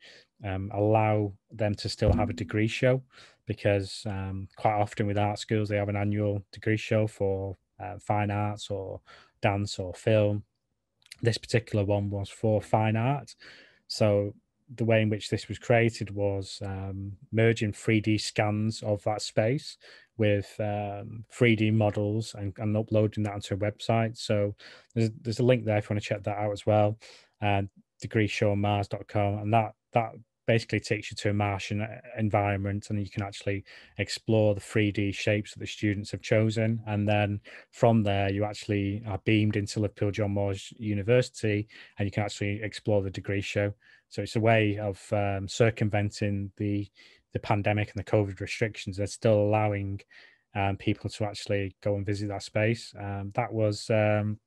um, allow them to still have a degree show because um, quite often with art schools, they have an annual degree show for uh, fine arts or dance or film. This particular one was for fine art. So, the way in which this was created was um, merging 3D scans of that space with um, 3D models and, and, uploading that onto a website. So there's, there's a link there if you want to check that out as well. And degreeshowmars.com and that that basically takes you to a Martian uh, environment and you can actually explore the 3D shapes that the students have chosen. And then from there, you actually are beamed into Liverpool John Moores University and you can actually explore the degree show. So it's a way of um, circumventing the the pandemic and the COVID restrictions, they're still allowing um, people to actually go and visit that space. Um, that was um,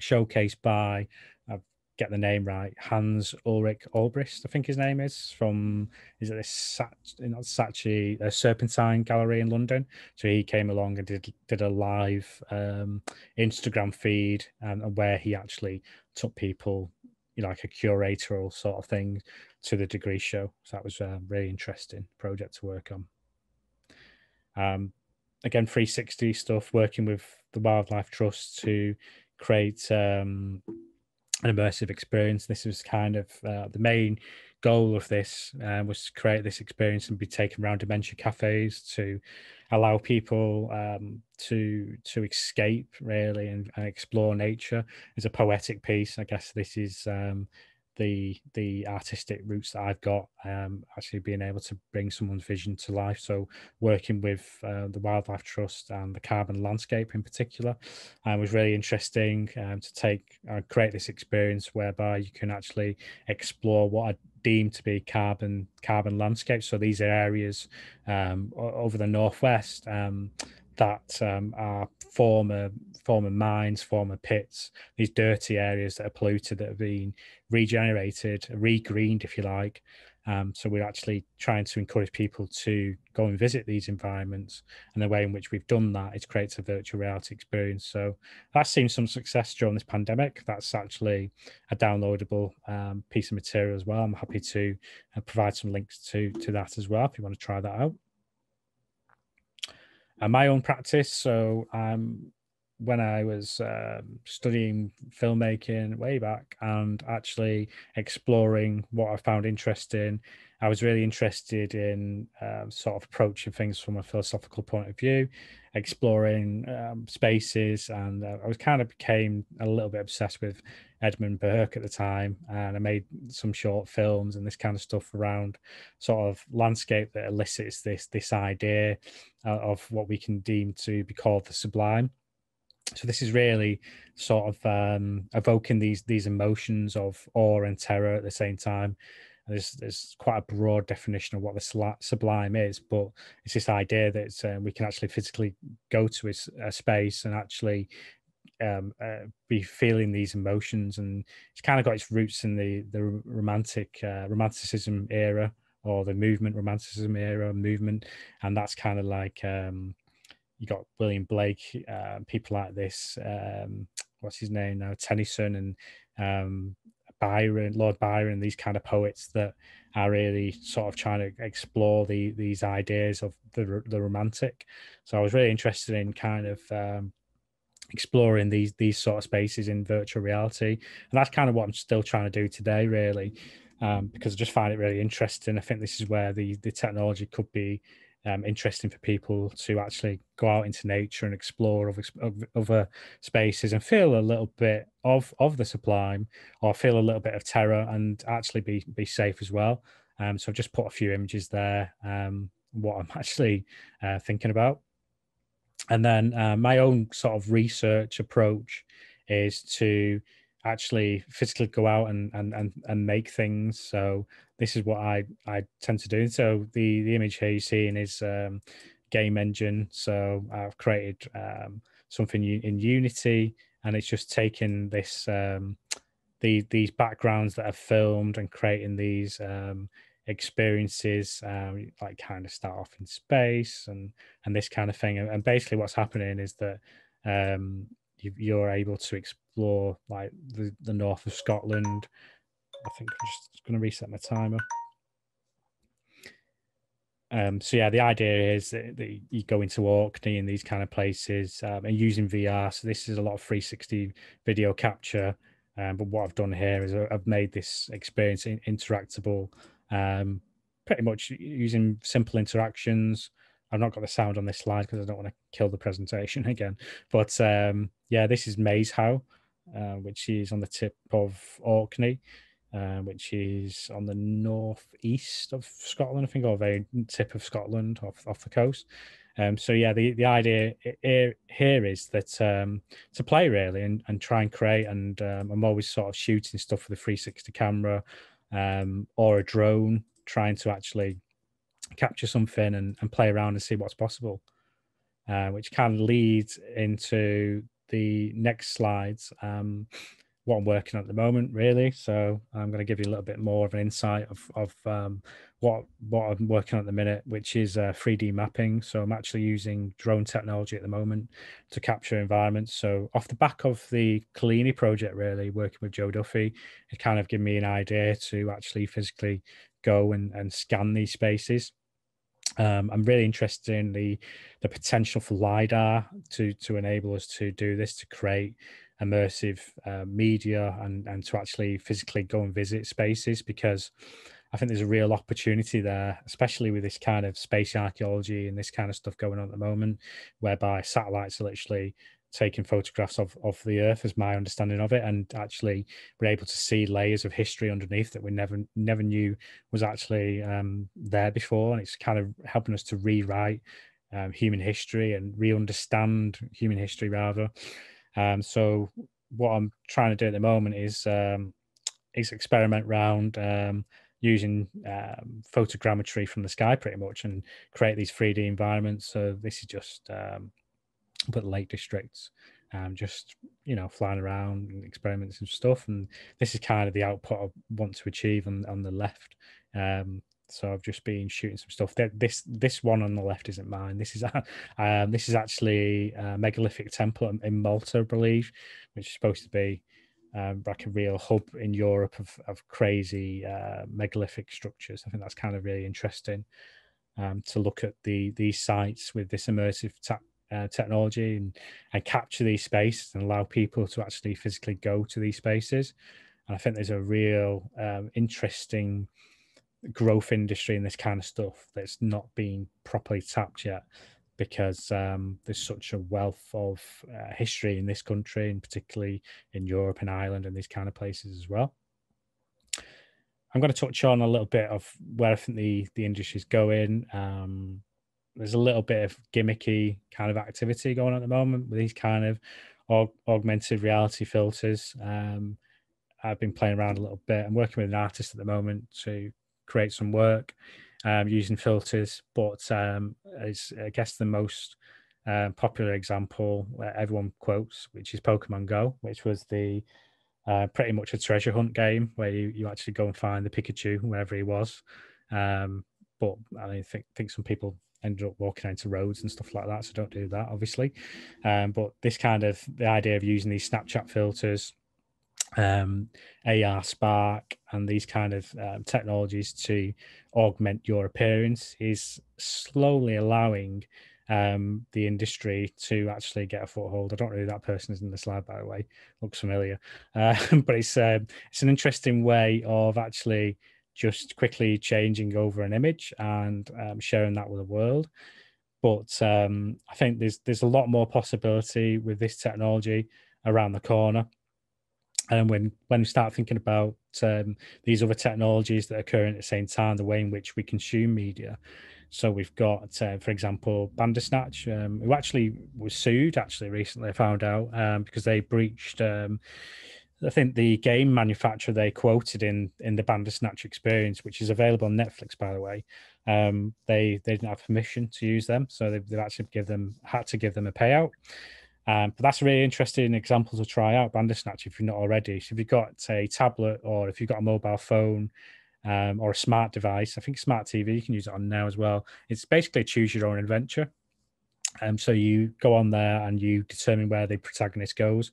showcased by, I get the name right, Hans Ulrich Obrist, I think his name is, from, is it this not Saatchi, a Serpentine Gallery in London. So he came along and did, did a live um, Instagram feed um, where he actually took people you know, like a curatorial sort of thing to the degree show. So that was a really interesting project to work on. Um, again, 360 stuff, working with the Wildlife Trust to create um, an immersive experience. This was kind of uh, the main goal of this uh, was to create this experience and be taken around dementia cafes to allow people um, to to escape really and, and, explore nature. It's a poetic piece. I guess this is um, the the artistic roots that I've got. Um, actually being able to bring someone's vision to life. So working with uh, the Wildlife Trust and the Carbon Landscape in particular uh, was really interesting um, to take uh, create this experience whereby you can actually explore what I deemed to be carbon carbon landscapes. So these are areas um, over the northwest um, that um, are former former mines, former pits, these dirty areas that are polluted that have been regenerated, regreened, if you like. Um, so we're actually trying to encourage people to go and visit these environments, and the way in which we've done that is creates a virtual reality experience. So that's seen some success during this pandemic. That's actually a downloadable um, piece of material as well. I'm happy to uh, provide some links to to that as well if you want to try that out and my own practice. So um, when I was um, studying filmmaking way back and actually exploring what I found interesting, I was really interested in um, sort of approaching things from a philosophical point of view, exploring um, spaces, and uh, I was kind of became a little bit obsessed with Edmund Burke at the time, and I made some short films and this kind of stuff around sort of landscape that elicits this this idea uh, of what we can deem to be called the sublime. So this is really sort of um, evoking these these emotions of awe and terror at the same time. There's there's quite a broad definition of what the sublime is, but it's this idea that uh, we can actually physically go to a, a space and actually um, uh, be feeling these emotions, and it's kind of got its roots in the the romantic uh, romanticism era or the movement romanticism era movement, and that's kind of like um, you got William Blake, uh, people like this. Um, what's his name now? Tennyson and um, Byron, Lord Byron, these kind of poets that are really sort of trying to explore the these ideas of the the romantic. So I was really interested in kind of um, exploring these these sort of spaces in virtual reality and that's kind of what i'm still trying to do today really um, because i just find it really interesting i think this is where the the technology could be um, interesting for people to actually go out into nature and explore other, other spaces and feel a little bit of of the sublime or feel a little bit of terror and actually be be safe as well. Um, so i've just put a few images there um, what i'm actually uh, thinking about. And then uh, my own sort of research approach is to actually physically go out and, and and and make things. So this is what i i tend to do. So the the image here you're seeing is um, game engine. So i've created um, something in unity and it's just taking this um, the these backgrounds that are filmed and creating these um, experiences um, like kind of start off in space and and this kind of thing. And, basically what's happening is that um, you, are able to explore like the, the north of scotland. I think i'm just going to reset my timer. Um, so yeah the idea is that, that, you go into orkney and these kind of places um, and using vr so this is a lot of 360 video capture. Um, but what I've done here is I've made this experience interactable um, pretty much using simple interactions. I've not got the sound on this slide because I don't want to kill the presentation again. But um, yeah, this is Maeshowe, uh, which is on the tip of Orkney, uh, which is on the northeast of Scotland, I think, or very tip of Scotland off, off the coast. Um, so yeah, the, the idea here, here is that um, to play really and, and try and create. And um, I'm always sort of shooting stuff with a 360 camera um, or a drone trying to actually capture something and, and play around and see what's possible, uh, which can lead into the next slides. Um, what I'm working on at the moment, really. So I'm going to give you a little bit more of an insight of, of um, what what I'm working on at the minute, which is uh, 3D mapping. So I'm actually using drone technology at the moment to capture environments. So off the back of the Cillini project, really working with Joe Duffy, it kind of gave me an idea to actually physically go and, and scan these spaces. Um, I'm really interested in the the potential for lidar to to enable us to do this to create immersive uh, media and and to actually physically go and visit spaces because I think there's a real opportunity there, especially with this kind of space archaeology and this kind of stuff going on at the moment, whereby satellites are literally taking photographs of, of the earth is my understanding of it. And actually we're able to see layers of history underneath that we never never knew was actually um, there before. And it's kind of helping us to rewrite um, human history and re-understand human history rather. Um, so what I'm trying to do at the moment is um, is experiment around um, using um, photogrammetry from the sky pretty much and create these 3D environments. So this is just um, but Lake District, um, just you know flying around and experimenting and stuff. And this is kind of the output I want to achieve on on the left. Um, so I've just been shooting some stuff. This this one on the left isn't mine. This is um, this is actually a megalithic temple in Malta, I believe, which is supposed to be um, like a real hub in Europe of of crazy uh, megalithic structures. I think that's kind of really interesting um, to look at the these sites with this immersive ta- uh, technology and, and capture these spaces and allow people to actually physically go to these spaces. And I think there's a real um, interesting growth industry in this kind of stuff that's not being properly tapped yet because um, there's such a wealth of uh, history in this country and particularly in Europe and Ireland and these kind of places as well. I'm going to touch on a little bit of where I think the the industry is going. Um, there's a little bit of gimmicky kind of activity going on at the moment with these kind of aug- augmented reality filters. Um, I've been playing around a little bit. I'm working with an artist at the moment to create some work um, using filters, but um, as I guess the most uh, popular example everyone quotes, which is Pokemon Go, which was the uh, pretty much a treasure hunt game where you, you actually go and find the Pikachu wherever he was. Um, but I think think some people ended up walking into roads and stuff like that. So don't do that, obviously. Um, but this kind of the idea of using these Snapchat filters, um, AR Spark, and these kind of um, technologies to augment your appearance is slowly allowing um, the industry to actually get a foothold. I don't know who that person is in the slide, by the way. Looks familiar, uh, but it's uh, it's an interesting way of actually just quickly changing over an image and um, sharing that with the world. But um, I think there's there's a lot more possibility with this technology around the corner. And when when we start thinking about um, these other technologies that are occurring at the same time, the way in which we consume media. So we've got, uh, for example, Bandersnatch, um, who actually was sued actually recently. I found out um, because they breached um, I think the game manufacturer they quoted in in the Bandersnatch experience, which is available on Netflix, by the way, um, they they didn't have permission to use them, so they've, they've actually give them had to give them a payout. Um, but that's a really interesting example to try out Bandersnatch if you're not already. So if you've got a tablet or if you've got a mobile phone um, or a smart device, I think smart TV you can use it on now as well. It's basically choose your own adventure. Um, so you go on there and you determine where the protagonist goes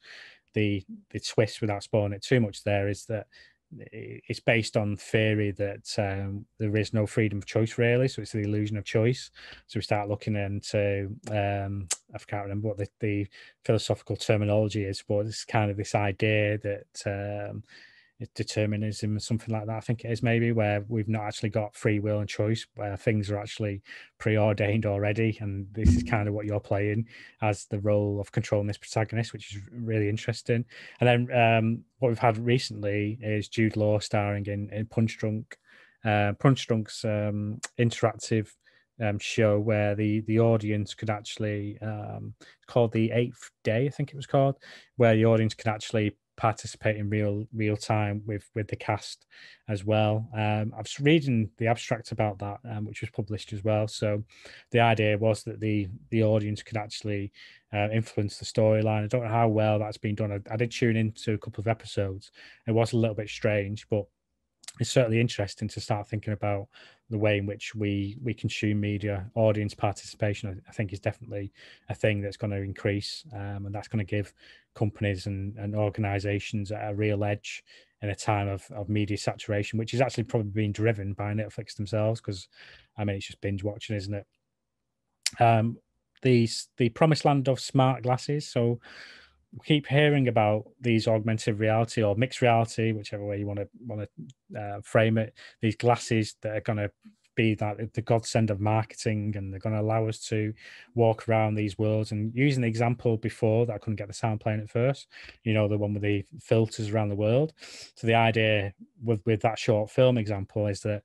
the the twist without spoiling it too much there is that it's based on theory that um, there is no freedom of choice really. So it's the illusion of choice. So we start looking into um, i can't remember what the, the philosophical terminology is but it's kind of this idea that um, determinism or something like that. I think it is maybe where we've not actually got free will and choice, where things are actually preordained already. And this is kind of what you're playing as the role of controlling this protagonist, which is really interesting. And then um, what we've had recently is Jude Law starring in, in Punchdrunk, uh, Punchdrunk's um, interactive. Um, show where the the audience could actually um, called the eighth day, I think it was called, where the audience could actually participate in real real time with with the cast as well. Um, I was reading the abstract about that, um, which was published as well. So the idea was that the the audience could actually uh, influence the storyline. I don't know how well that's been done. I, I did tune into a couple of episodes. It was a little bit strange, but it's certainly interesting to start thinking about the way in which we we consume media audience participation i think is definitely a thing that's going to increase um, and that's going to give companies and, and organizations a real edge in a time of, of media saturation which is actually probably being driven by netflix themselves because i mean it's just binge watching isn't it? Um the the promised land of smart glasses so keep hearing about these augmented reality or mixed reality, whichever way you want to want to uh, frame it. These glasses that are going to be that the godsend of marketing, and they're going to allow us to walk around these worlds. And using the example before that I couldn't get the sound playing at first, you know, the one with the filters around the world. So the idea with with that short film example is that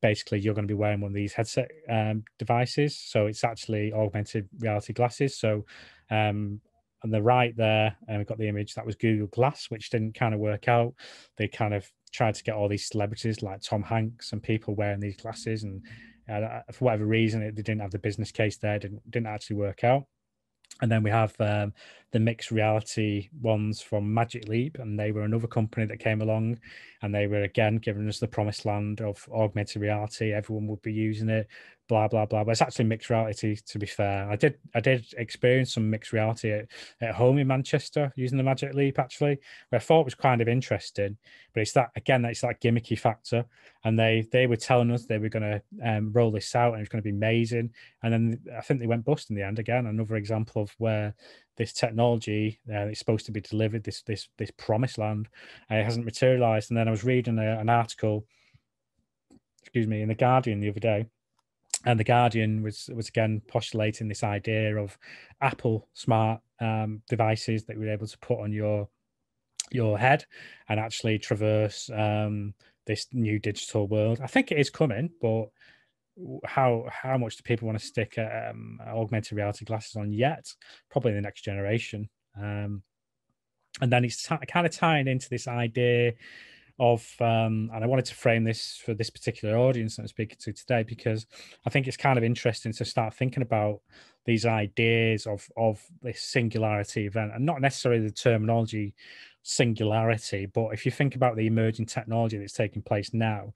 basically you're going to be wearing one of these headset um, devices. So it's actually augmented reality glasses. So um, on the right there, and we've got the image that was Google Glass, which didn't kind of work out. They kind of tried to get all these celebrities like Tom Hanks and people wearing these glasses, and uh, for whatever reason, it, they didn't have the business case there. Didn't didn't actually work out. And then we have um, the mixed reality ones from Magic Leap, and they were another company that came along, and they were again giving us the promised land of augmented reality. Everyone would be using it, blah blah blah. But it's actually mixed reality. To be fair, I did I did experience some mixed reality at, at home in Manchester using the Magic Leap actually, where I thought was kind of interesting. But it's that again, it's that gimmicky factor, and they they were telling us they were going to um, roll this out and it's going to be amazing, and then I think they went bust in the end. Again, another example of where this technology uh, is supposed to be delivered, this this this promised land, uh, it hasn't materialized. And then I was reading a, an article, excuse me, in the Guardian the other day and the Guardian was was again postulating this idea of Apple smart um, devices that you were able to put on your your head and actually traverse um, this new digital world. I think it is coming, but how how much do people want to stick um, augmented reality glasses on yet? Probably the next generation. Um, and then it's t- kind of tying into this idea of um, and I wanted to frame this for this particular audience that I'm speaking to today because I think it's kind of interesting to start thinking about these ideas of of this singularity event and not necessarily the terminology singularity but if you think about the emerging technology that's taking place now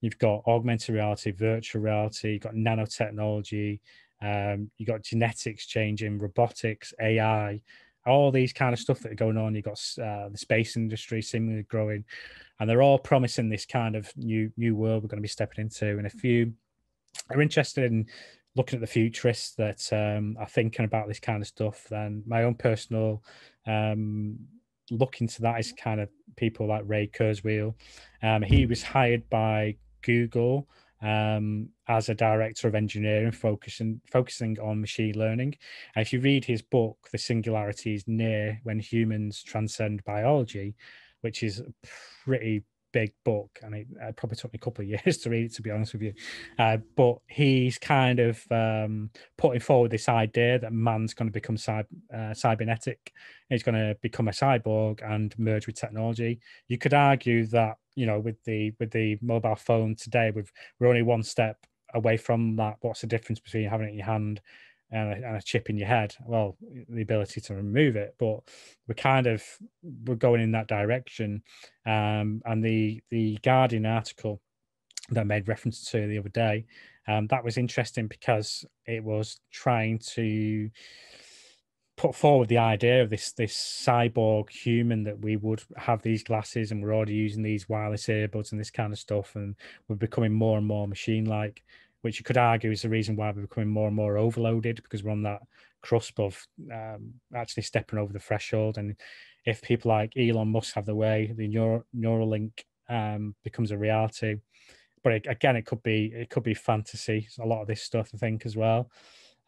you've got augmented reality virtual reality you've got nanotechnology um, you've got genetics changing robotics ai all these kind of stuff that are going on. You've got uh, the space industry seemingly growing, and they're all promising this kind of new new world we're going to be stepping into. And if you are interested in looking at the futurists that um, are thinking about this kind of stuff, then my own personal um, look into that is kind of people like Ray Kurzweil. Um, he was hired by Google um, as a director of engineering, focusing focusing on machine learning. And if you read his book, "The Singularity is Near: When Humans Transcend Biology," which is pretty big book, and it, it, probably took me a couple of years to read it, to be honest with you. Uh, but he's kind of um, putting forward this idea that man's going to become cy- uh, cybernetic, he's going to become a cyborg and merge with technology. You could argue that you know with the with the mobile phone today we've we're only one step away from that what's the difference between having it in your hand and a, and a, chip in your head well the ability to remove it but we're kind of we're going in that direction. Um, and the the guardian article that I made reference to the other day um, that was interesting because it was trying to put forward the idea of this this cyborg human that we would have these glasses and we're already using these wireless earbuds and this kind of stuff and we're becoming more and more machine like which you could argue is the reason why we're becoming more and more overloaded because we're on that cusp of um, actually stepping over the threshold. And if people like Elon Musk have the way the Neuro, Neuralink um, becomes a reality. But it, again it could be it could be fantasy. A lot of this stuff I think as well.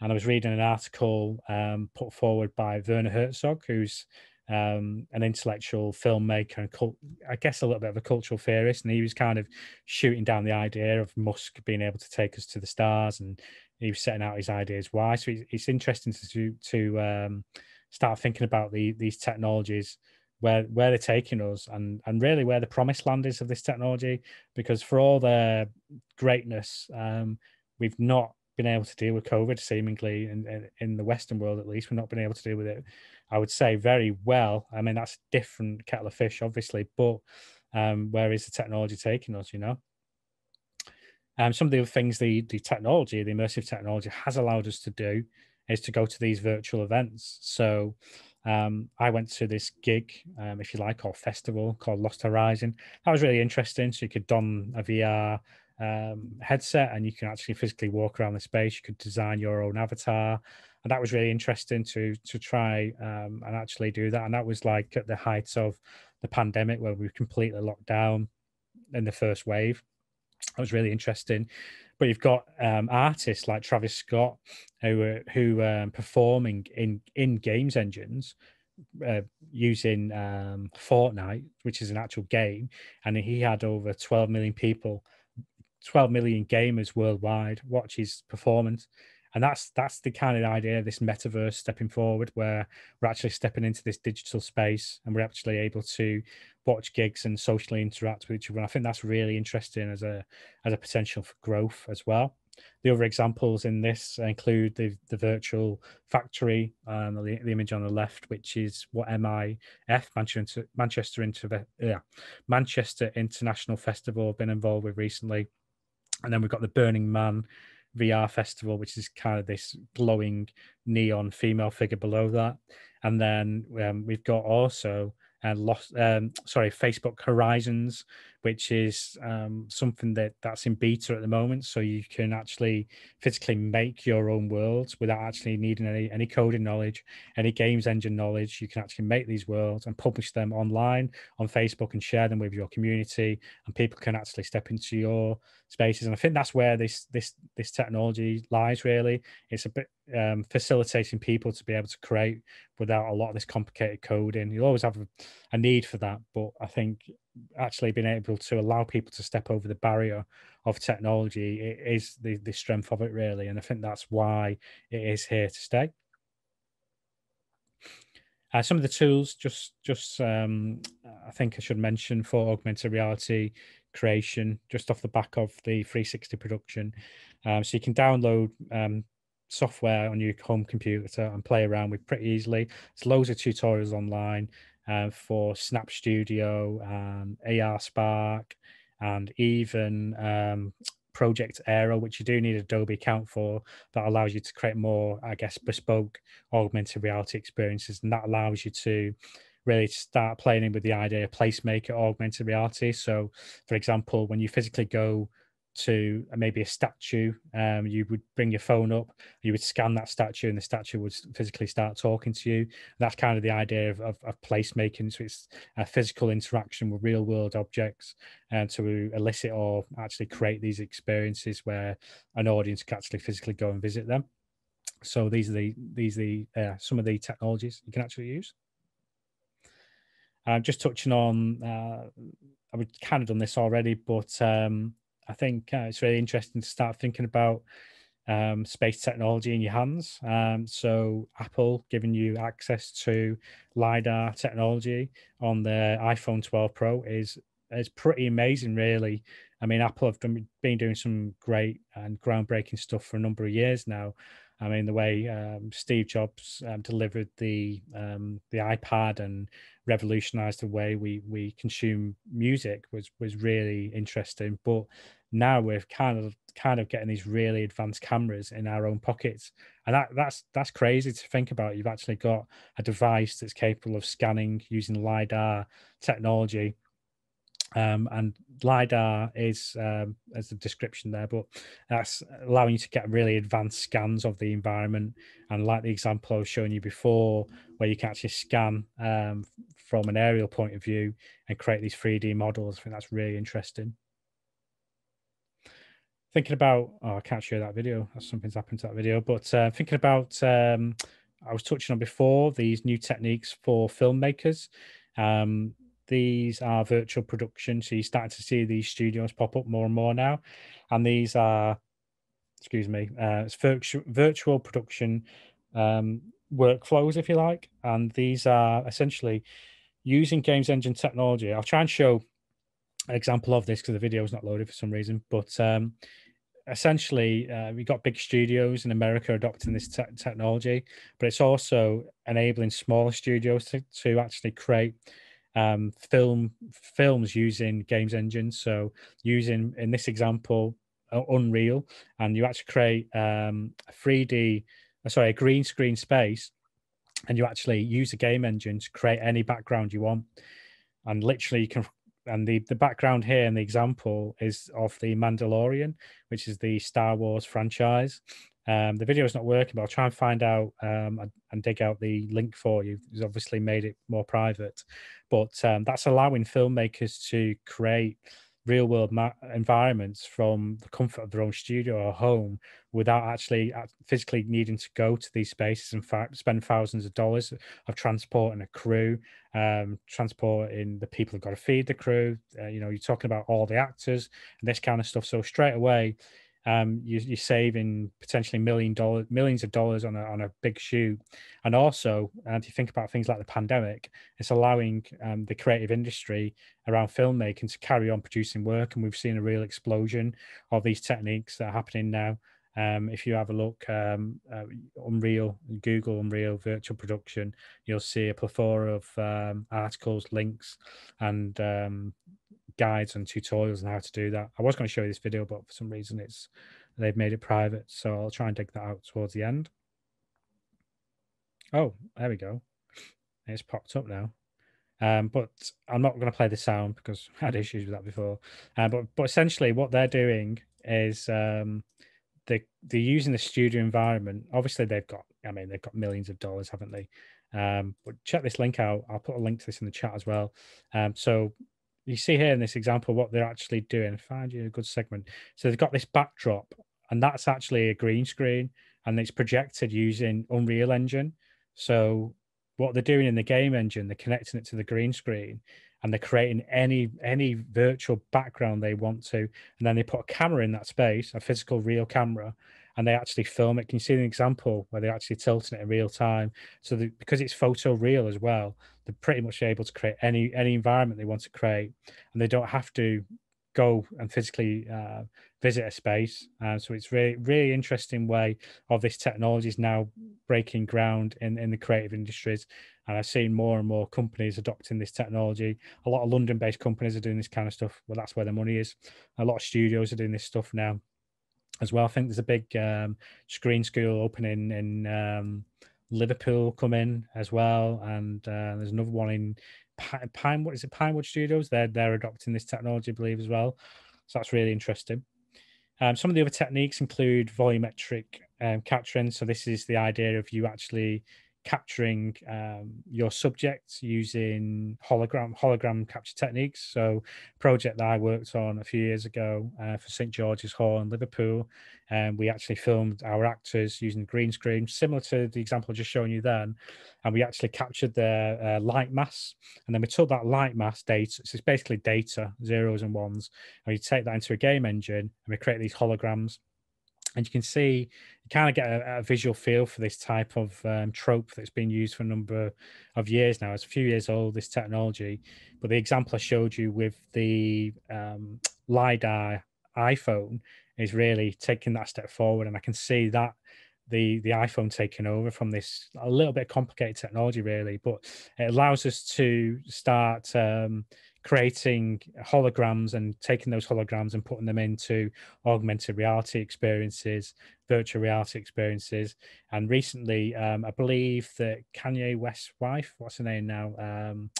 And I was reading an article um, put forward by Werner Herzog, who's um, an intellectual filmmaker and cult, I guess a little bit of a cultural theorist, and he was kind of shooting down the idea of Musk being able to take us to the stars, and he was setting out his ideas why. So it's, it's interesting to to um, start thinking about the these technologies where where they're taking us and and really where the promised land is of this technology because for all their greatness um, we've not been able to deal with COVID seemingly in, in the Western world, at least. We've not been able to deal with it, I would say, very well. I mean, that's a different kettle of fish, obviously, but um, where is the technology taking us, you know? Um, some of the things the, the technology, the immersive technology has allowed us to do is to go to these virtual events. So um, I went to this gig, um, if you like, or festival called Lost Horizon. That was really interesting. So you could don a VR um, headset and you can actually physically walk around the space. You could design your own avatar. And that was really interesting to to try um, and actually do that. And that was like at the height of the pandemic where we were completely locked down in the first wave. That was really interesting. But you've got um, artists like Travis Scott who are who um, performing in in games engines uh, using um, Fortnite, which is an actual game, and he had over 12 million people 12 million gamers worldwide watch his performance. And that's that's the kind of idea this metaverse stepping forward where we're actually stepping into this digital space and we're actually able to watch gigs and socially interact with each other. And i think that's really interesting as a as a potential for growth as well. The other examples in this include the, the virtual factory, um, the, the image on the left, which is what MIF, Manchester, Manchester, Inter, yeah, Manchester International Festival, have been involved with recently. And then we've got the Burning Man VR festival, which is kind of this glowing neon female figure below that. And then um, we've got also uh, lost, um, sorry, Facebook Horizons, which is um, something that that's in beta at the moment. So you can actually physically make your own worlds without actually needing any any coding knowledge, any games engine knowledge. You can actually make these worlds and publish them online on Facebook and share them with your community, and people can actually step into your spaces. And I think that's where this this this technology lies. Really, it's a bit um, facilitating people to be able to create without a lot of this complicated coding. You'll always have a, a need for that, but I think actually being able to allow people to step over the barrier of technology is the, the strength of it really and i think that's why it is here to stay. Uh, some of the tools just just um, i think i should mention for augmented reality creation just off the back of the 360 production. Um, so you can download um, software on your home computer and play around with pretty easily. There's loads of tutorials online uh, for Snap Studio and AR Spark and even um, Project Aero, which you do need Adobe account for, that allows you to create more, I guess, bespoke augmented reality experiences. And that allows you to really start playing with the idea of placemaker augmented reality. So, for example, when you physically go to maybe a statue. Um, you would bring your phone up, you would scan that statue, and the statue would physically start talking to you. That's kind of the idea of, of, of placemaking. So it's a physical interaction with real world objects and to elicit or actually create these experiences where an audience can actually physically go and visit them. So these are the these are the uh, some of the technologies you can actually use. I'm uh, just touching on, uh, I've kind of done this already, but um, I think uh, it's really interesting to start thinking about um, space technology in your hands. Um, so Apple giving you access to lidar technology on the iPhone 12 Pro is is pretty amazing, really. I mean, Apple have been doing some great and groundbreaking stuff for a number of years now. I mean, the way um, Steve Jobs um, delivered the um, the iPad and revolutionized the way we we consume music was was really interesting. But now we're kind of kind of getting these really advanced cameras in our own pockets. And that that's that's crazy to think about. You've actually got a device that's capable of scanning using lidar technology um, and lidar is um, as a description there but that's allowing you to get really advanced scans of the environment. And like the example i was showing you before where you can actually scan um, from an aerial point of view and create these 3d models i think that's really interesting. Thinking about oh i can't share that video. Something's happened to that video. But uh, thinking about um, i was touching on before these new techniques for filmmakers. Um, these are virtual production so you're starting to see these studios pop up more and more now. And these are excuse me uh, it's virtual, production um, workflows if you like. And these are essentially using games engine technology. I'll try and show an example of this because the video is not loaded for some reason. But um, essentially, uh, we got big studios in America adopting this te- technology, but it's also enabling smaller studios to, to actually create um, film films using games engines. So using in this example, Unreal, and you actually create um, a 3D, uh, sorry, a green screen space, and you actually use a game engine to create any background you want. And literally, you can and the the background here and the example is of the Mandalorian, which is the Star Wars franchise. Um, the video is not working, but I'll try and find out um, and, dig out the link for you. It's obviously made it more private, but um, that's allowing filmmakers to create real world ma- environments from the comfort of their own studio or home without actually uh, physically needing to go to these spaces and fa- spend thousands of dollars of transporting a crew um, transporting the people who've got to feed the crew uh, you know you're talking about all the actors and this kind of stuff so straight away um, you, you're saving potentially million dollar, millions of dollars on a, on a big shoot. And also, uh, if you think about things like the pandemic, it's allowing um, the creative industry around filmmaking to carry on producing work. And we've seen a real explosion of these techniques that are happening now. Um, if you have a look, um, uh, Unreal, Google Unreal virtual production, you'll see a plethora of um, articles, links, and um, guides and tutorials on how to do that. I was going to show you this video, but for some reason it's they've made it private, so I'll try and dig that out towards the end. Oh, there we go. It's popped up now. Um, but I'm not going to play the sound because I had issues with that before. Uh, but but essentially, what they're doing is um, they they're using the studio environment. Obviously, they've got I mean they've got millions of dollars, haven't they? Um, but check this link out. I'll put a link to this in the chat as well. Um, so you see here in this example what they're actually doing. Find you a good segment. So they've got this backdrop, and that's actually a green screen, and it's projected using Unreal Engine. So what they're doing in the game engine, they're connecting it to the green screen, and they're creating any any virtual background they want to, and then they put a camera in that space, a physical real camera, and they actually film it. Can you see an example where they're actually tilting it in real time? So because it's photo real as well, they're pretty much able to create any any environment they want to create, and they don't have to go and physically uh, visit a space. Uh, so it's really really interesting way of this technology is now breaking ground in in the creative industries. And I've seen more and more companies adopting this technology. A lot of London-based companies are doing this kind of stuff. Well, that's where the money is. A lot of studios are doing this stuff now as well. I think there's a big um, screen school opening in um, Liverpool come in as well, and uh, there's another one in Pine. What is it? Pinewood Studios. They're they're adopting this technology, I believe, as well. So that's really interesting. Um, some of the other techniques include volumetric um, capturing. So this is the idea of you actually capturing um, your subject using hologram hologram capture techniques. So, project that I worked on a few years ago uh, for St George's Hall in Liverpool, and we actually filmed our actors using green screen, similar to the example I just showing you then, and we actually captured their uh, light mass, and then we took that light mass data. So it's basically data, zeros and ones, and we take that into a game engine, and we create these holograms and you can see you kind of get a, a, visual feel for this type of um, trope that's been used for a number of years now. It's a few years old, this technology, but the example I showed you with the um, LiDAR iPhone is really taking that step forward. And I can see that the the iPhone taking over from this a little bit complicated technology, really, but it allows us to start um, creating holograms and taking those holograms and putting them into augmented reality experiences, virtual reality experiences. And recently, um, I believe that Kanye West's wife, what's her name now? Um,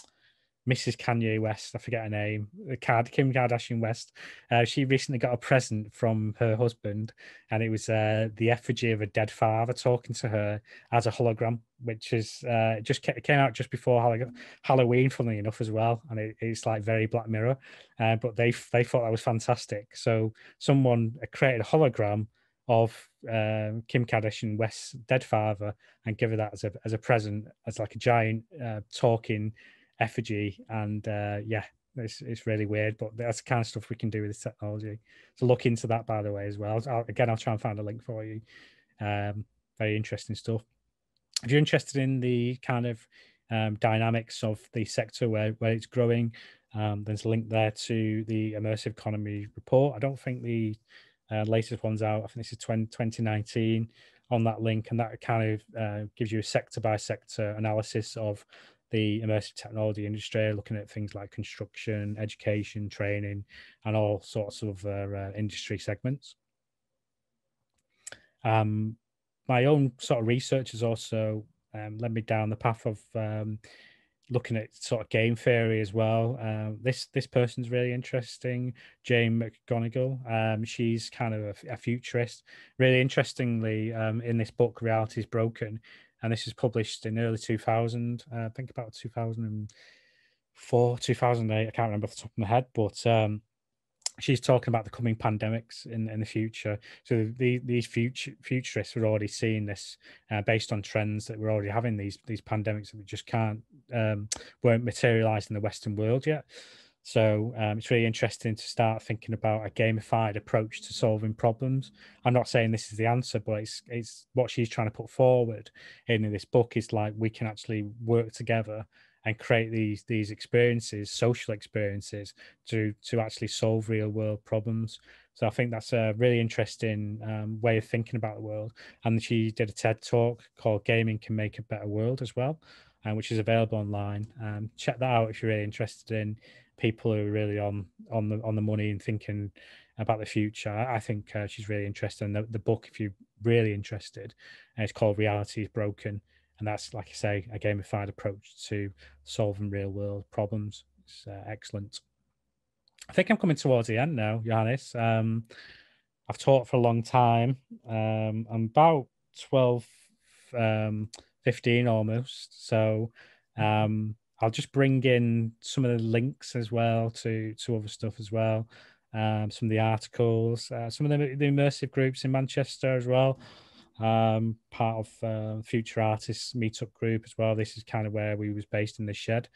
Mrs. Kanye West, I forget her name, Card Kim Kardashian West. Uh, she recently got a present from her husband, and it was uh, the effigy of a dead father talking to her as a hologram, which is uh, just came out just before Halloween, funnily enough, as well. And it, it's like very Black Mirror, uh, but they they thought that was fantastic. So someone created a hologram of um, Kim Kardashian West's dead father and give her that as a as a present, as like a giant uh, talking effigy, and uh, yeah, it's it's really weird, but that's the kind of stuff we can do with this technology. So look into that, by the way, as well. I'll, again, I'll try and find a link for you. Um, very interesting stuff. If you're interested in the kind of um, dynamics of the sector where where it's growing, um, there's a link there to the immersive economy report. I don't think the uh, latest one's out. I think this is 20, 2019 on that link, and that kind of uh, gives you a sector by sector analysis of the immersive technology industry, looking at things like construction, education, training, and all sorts of uh, industry segments. Um, my own sort of research has also um, led me down the path of um, looking at sort of game theory as well. Uh, this this person's really interesting, Jane McGonigal. Um, she's kind of a, a futurist. Really interestingly, um, in this book, Reality is Broken, and this is published in early 2000 uh, i think about 2004 2008 i can't remember off the top of my head but um, she's talking about the coming pandemics in, in the future. So the, these future futurists are already seeing this uh, based on trends that we're already having. These these pandemics that we just can't um, weren't materialized in the western world yet So um, it's really interesting to start thinking about a gamified approach to solving problems. I'm not saying this is the answer, but it's it's what she's trying to put forward in this book is like we can actually work together and create these these experiences, social experiences, to to actually solve real world problems. So I think that's a really interesting um, way of thinking about the world. And she did a TED talk called "Gaming Can Make a Better World" as well, um, which is available online. Um, check that out if you're really interested in people who are really on on the on the money and thinking about the future. I think uh, she's really interested in the, the book. If you're really interested, and it's called "Reality is Broken," and that's like I say, a gamified approach to solving real world problems. It's uh, excellent. I think I'm coming towards the end now, Johannes. Um, I've taught for a long time. Um, I'm about 12, um, 15 almost. So um, I'll just bring in some of the links as well to to other stuff as well. Um, some of the articles, uh, some of the, the, immersive groups in Manchester as well. Um, part of uh, Future Artists Meetup group as well. This is kind of where we was based in the shed.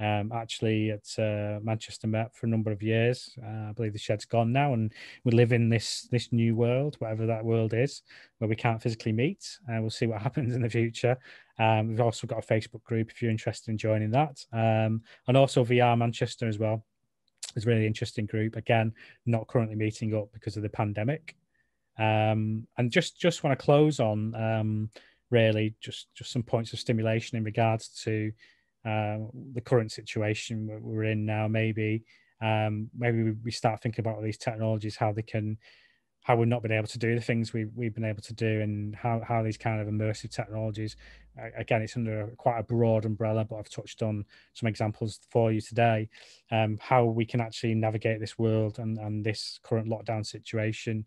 Um, actually, at uh, Manchester Met for a number of years. Uh, I believe the shed's gone now, and we live in this this new world, whatever that world is, where we can't physically meet. And uh, we'll see what happens in the future. Um, we've also got a Facebook group if you're interested in joining that, um, and also VR Manchester as well. It's a really interesting group. Again, not currently meeting up because of the pandemic. Um, and just just want to close on um, really just just some points of stimulation in regards to uh, the current situation we're in now. Maybe um, maybe we start thinking about these technologies, how they can how we've not been able to do the things we, we've been able to do and how, how these kind of immersive technologies again it's under quite a broad umbrella but i've touched on some examples for you today um, how we can actually navigate this world and, and this current lockdown situation.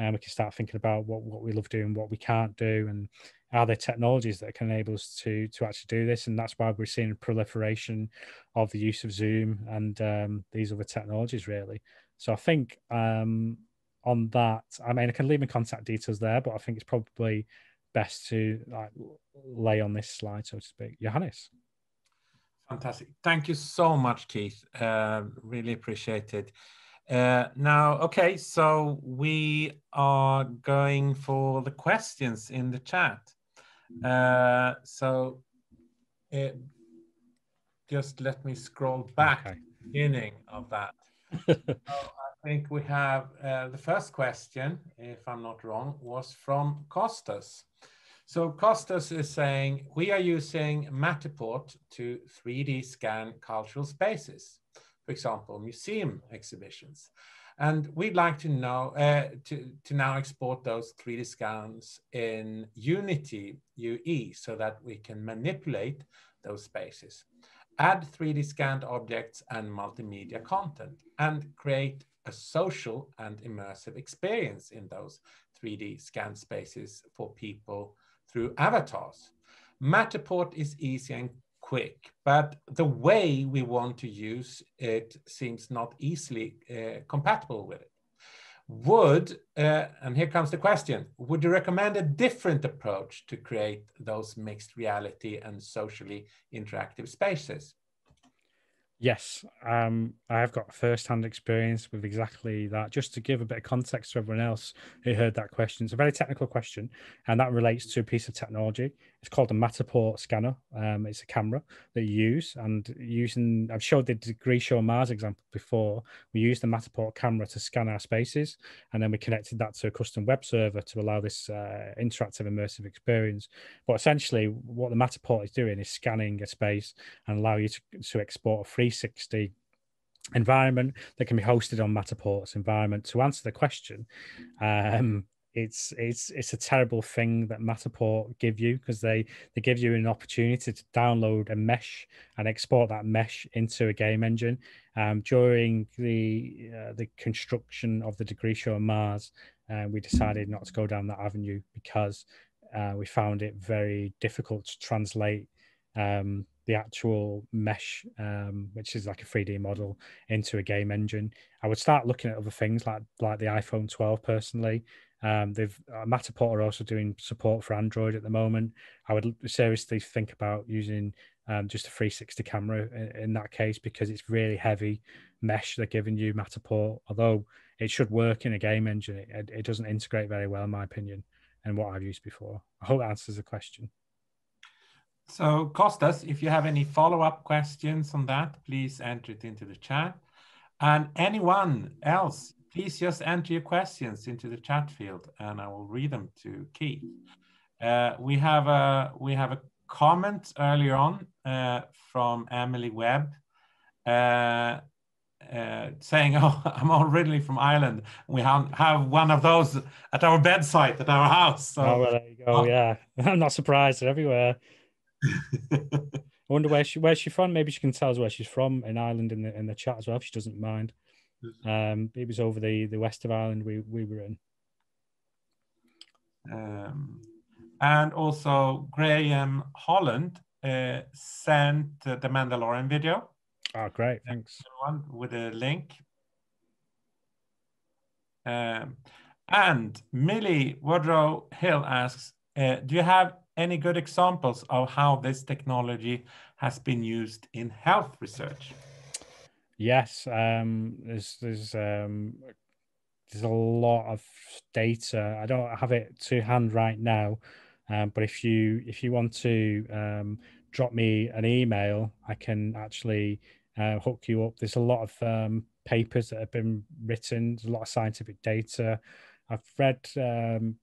And we can start thinking about what, what we love doing what we can't do and are there technologies that can enable us to to actually do this? And that's why we're seeing a proliferation of the use of zoom and um, these other technologies really. So i think um, on that, I mean, I can leave my contact details there, but I think it's probably best to like lay on this slide, so to speak. Johannes. Fantastic. Thank you so much, Keith. Uh, really appreciate it. Uh, now, okay, so we are going for the questions in the chat. Uh, so it, just let me scroll back okay. beginning of that. so I think we have uh, the first question, if I'm not wrong, was from Costas. So Costas is saying, we are using Matterport to 3D scan cultural spaces, for example, museum exhibitions. And we'd like to know uh, to, to now export those 3D scans in Unity UE so that we can manipulate those spaces, add 3D scanned objects and multimedia content, and create a social and immersive experience in those 3D scan spaces for people through avatars. Matterport is easy and quick, but the way we want to use it seems not easily uh, compatible with it. Would, uh, and here comes the question, would you recommend a different approach to create those mixed reality and socially interactive spaces? Yes, um, I have got first-hand experience with exactly that. Just to give a bit of context to everyone else who heard that question, it's a very technical question, and that relates to a piece of technology. It's called a Matterport scanner. Um, it's a camera that you use, and using I've showed the Degree show Mars example before. We use the Matterport camera to scan our spaces, and then we connected that to a custom web server to allow this uh, interactive immersive experience. But essentially, what the Matterport is doing is scanning a space and allow you to, to export a 360 environment that can be hosted on Matterport's environment. To answer the question, um, it's it's it's a terrible thing that Matterport give you because they they give you an opportunity to download a mesh and export that mesh into a game engine. Um, during the uh, the construction of the degree show on Mars, uh, we decided not to go down that avenue because uh, we found it very difficult to translate um, the actual mesh, um, which is like a 3D model, into a game engine. I would start looking at other things like like the iPhone 12 personally. Um, they've uh, Matterport are also doing support for Android at the moment. I would seriously think about using um, just a 360 camera in, in, that case because it's really heavy mesh they're giving you Matterport. Although it should work in a game engine, it, it doesn't integrate very well, in my opinion, and what I've used before. I hope that answers the question. So, Costas, if you have any follow up questions on that, please enter it into the chat. And anyone else, please just enter your questions into the chat field and I will read them to Keith. Uh, we have a we have a comment earlier on uh, from Emily Webb uh, uh saying, "Oh, I'm originally from Ireland. We have, have one of those at our bedside at our house." So, oh, well, there you go. Oh. Yeah, I'm not surprised. They're everywhere. I wonder where she where's she from. Maybe she can tell us where she's from in Ireland in the in the chat as well if she doesn't mind. Um, it was over the the west of Ireland we we were in. Um, and also Graham Holland uh, sent uh, the Mandalorian video. Oh, great! Thanks. One with a link. Um, and Millie Woodrow Hill asks, uh, "Do you have any good examples of how this technology has been used in health research? Yes, um, there's there's um, there's a lot of data. I don't have it to hand right now, um, but if you if you want to um, drop me an email, I can actually uh, hook you up. There's a lot of um, papers that have been written. There's a lot of scientific data. I've read um,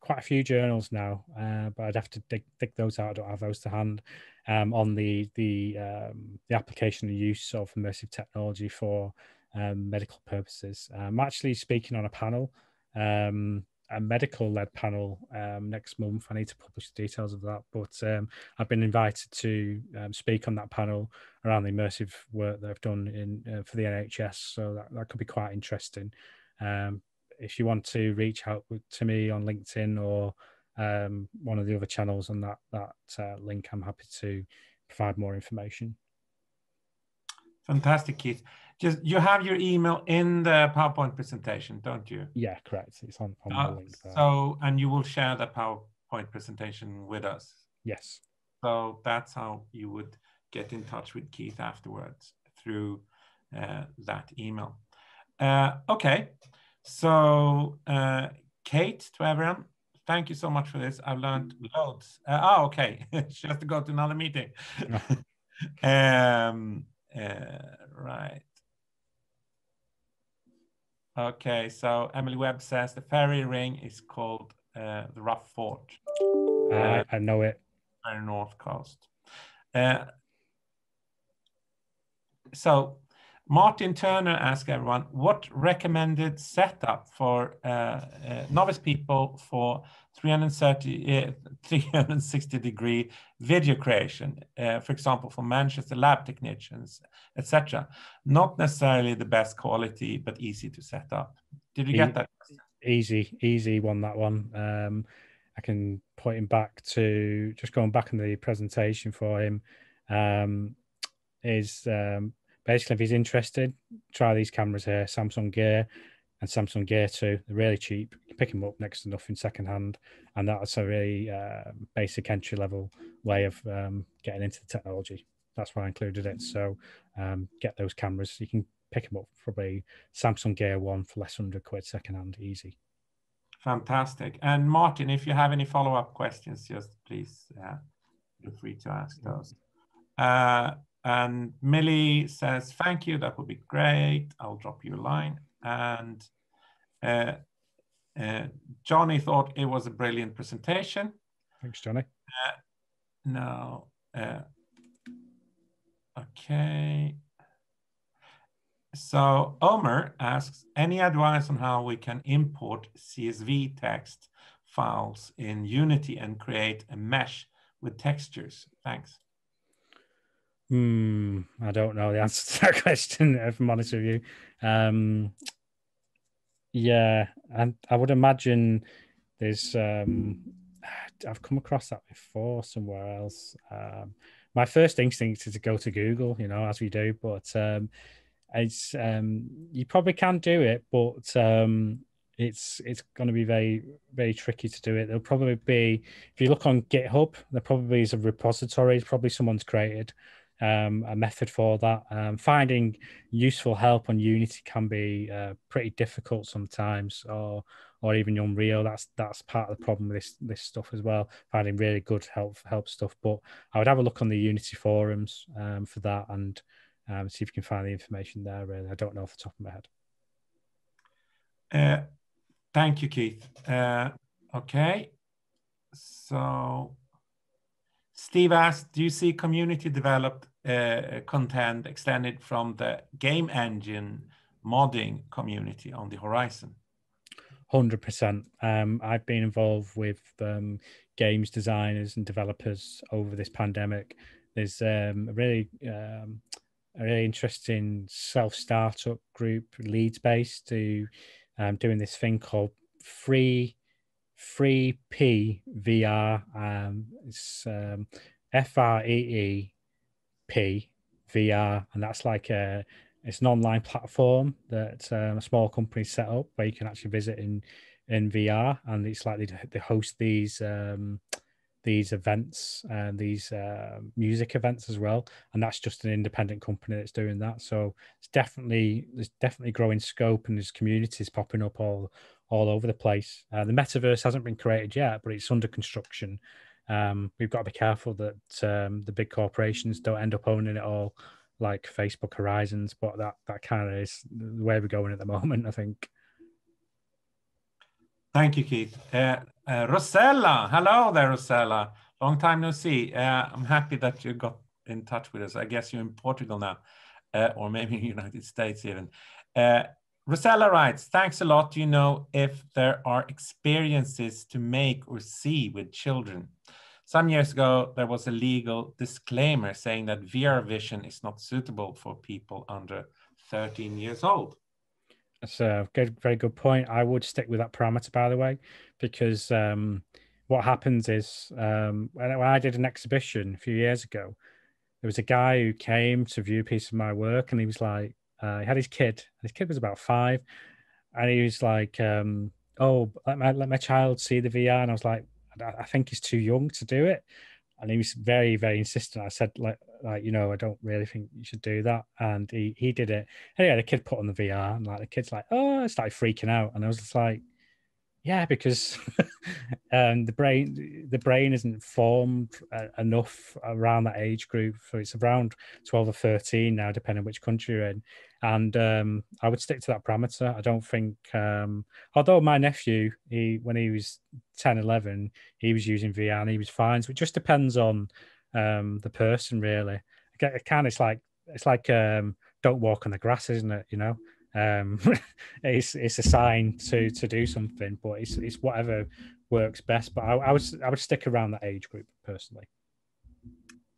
quite a few journals now, uh, but I'd have to dig, dig those out. I don't have those to hand um, on the the um, the application and use of immersive technology for um, medical purposes. I'm actually speaking on a panel, um, a medical led panel um, next month. I need to publish the details of that, but um, I've been invited to speak on that panel around the immersive work that I've done in uh, for the NHS. So that, that could be quite interesting. Um, if you want to reach out to me on LinkedIn or um, one of the other channels on that that uh, link, I'm happy to provide more information. Fantastic, Keith. Just you have your email in the PowerPoint presentation, don't you? Yeah, correct. It's on, on uh, the link. There. So, and you will share the PowerPoint presentation with us. Yes. So that's how you would get in touch with Keith afterwards through uh, that email. Uh, okay. So, uh, Kate, to everyone, thank you so much for this. I've learned loads. Uh, oh, okay. she has to go to another meeting. um, uh, right. Okay, so Emily Webb says the fairy ring is called uh, the Rough Fort. Uh, I know it. North coast. Uh, so Martin Turner asked everyone, what recommended setup for uh, uh, novice people for 330, uh, 360 degree video creation, uh, for example, for Manchester lab technicians, etc. Not necessarily the best quality, but easy to set up. Did you get that? Easy, easy one, that one. Um, I can point him back to just going back in the presentation for him. Um, is um, basically, if he's interested, try these cameras here Samsung Gear and Samsung Gear 2. They're really cheap. You pick them up next to nothing secondhand. And that's a really uh, basic entry level way of um, getting into the technology. That's why I included it. So um, get those cameras. You can pick them up probably Samsung Gear 1 for less than 100 quid secondhand, easy. Fantastic. And Martin, if you have any follow up questions, just please uh, feel free to ask those. Uh, and Millie says, thank you, that would be great. I'll drop you a line. And uh, uh, Johnny thought it was a brilliant presentation. Thanks, Johnny. Uh, now, uh, okay. So Omer asks, any advice on how we can import CSV text files in Unity and create a mesh with textures? Thanks. Hmm, I don't know the answer to that question, if I'm honest with you. Um, yeah, and I would imagine there's. Um, I've come across that before somewhere else. Um, my first instinct is to go to Google, you know, as we do, but um, it's um, you probably can do it, but um, it's it's going to be very very tricky to do it. There'll probably be if you look on GitHub, there probably is a repository. Probably someone's created um, a method for that. Um, finding useful help on Unity can be uh, pretty difficult sometimes, or or even Unreal. That's that's part of the problem with this this stuff as well. Finding really good help help stuff. But I would have a look on the Unity forums um, for that and um, see if you can find the information there. Really, I don't know off the top of my head. Uh, thank you, Keith. Uh, okay, so Steve asked, do you see community developed uh, content extended from the game engine modding community on the horizon? Hundred um, percent. I've been involved with um, games designers and developers over this pandemic. There's um, a really um, a really interesting self startup group, Leeds based, to um, doing this thing called Free Free P VR. Um, it's um, F R E E P VR, and that's like a it's an online platform that um, a small company set up where you can actually visit in in VR, and it's likely to they host these um, these events and these uh, music events as well. And that's just an independent company that's doing that. So it's definitely there's definitely growing scope, and there's communities popping up all all over the place. Uh, the metaverse hasn't been created yet, but it's under construction. Um, we've got to be careful that um, the big corporations don't end up owning it all, like Facebook Horizons. But that that kind of is the way we're going at the moment, I think. Thank you, Keith. Uh, uh, Rosella, hello there, Rosella. Long time no see. Uh, I'm happy that you got in touch with us. I guess you're in Portugal now, uh, or maybe the United States even. Rosella writes, thanks a lot. Do you know if there are experiences to make or see with children? Some years ago, there was a legal disclaimer saying that VR vision is not suitable for people under 13 years old. That's a good, very good point. I would stick with that parameter, by the way, because um, what happens is um, when I did an exhibition a few years ago, there was a guy who came to view a piece of my work, and he was like, uh, he had his kid. His kid was about five, and he was like, um, "Oh, let my let my child see the VR." And I was like, "I, think he's too young to do it." And he was very very insistent. I said, "Like, like you know, I don't really think you should do that." And he he did it. Anyway, the kid put on the VR, and like the kid's like, "Oh," I started freaking out, and I was just like, yeah, because um, the brain the brain isn't formed uh, enough around that age group. So it's around twelve or thirteen now, depending which country you're in. And um, I would stick to that parameter. I don't think, um, although my nephew, he when he was 10, 11, he was using VR and he was fine. So it just depends on um, the person, really. It kind of it's like it's like um, don't walk on the grass, isn't it? You know um, it's it's a sign to to do something, but it's it's whatever works best. But I, I would I would stick around that age group personally.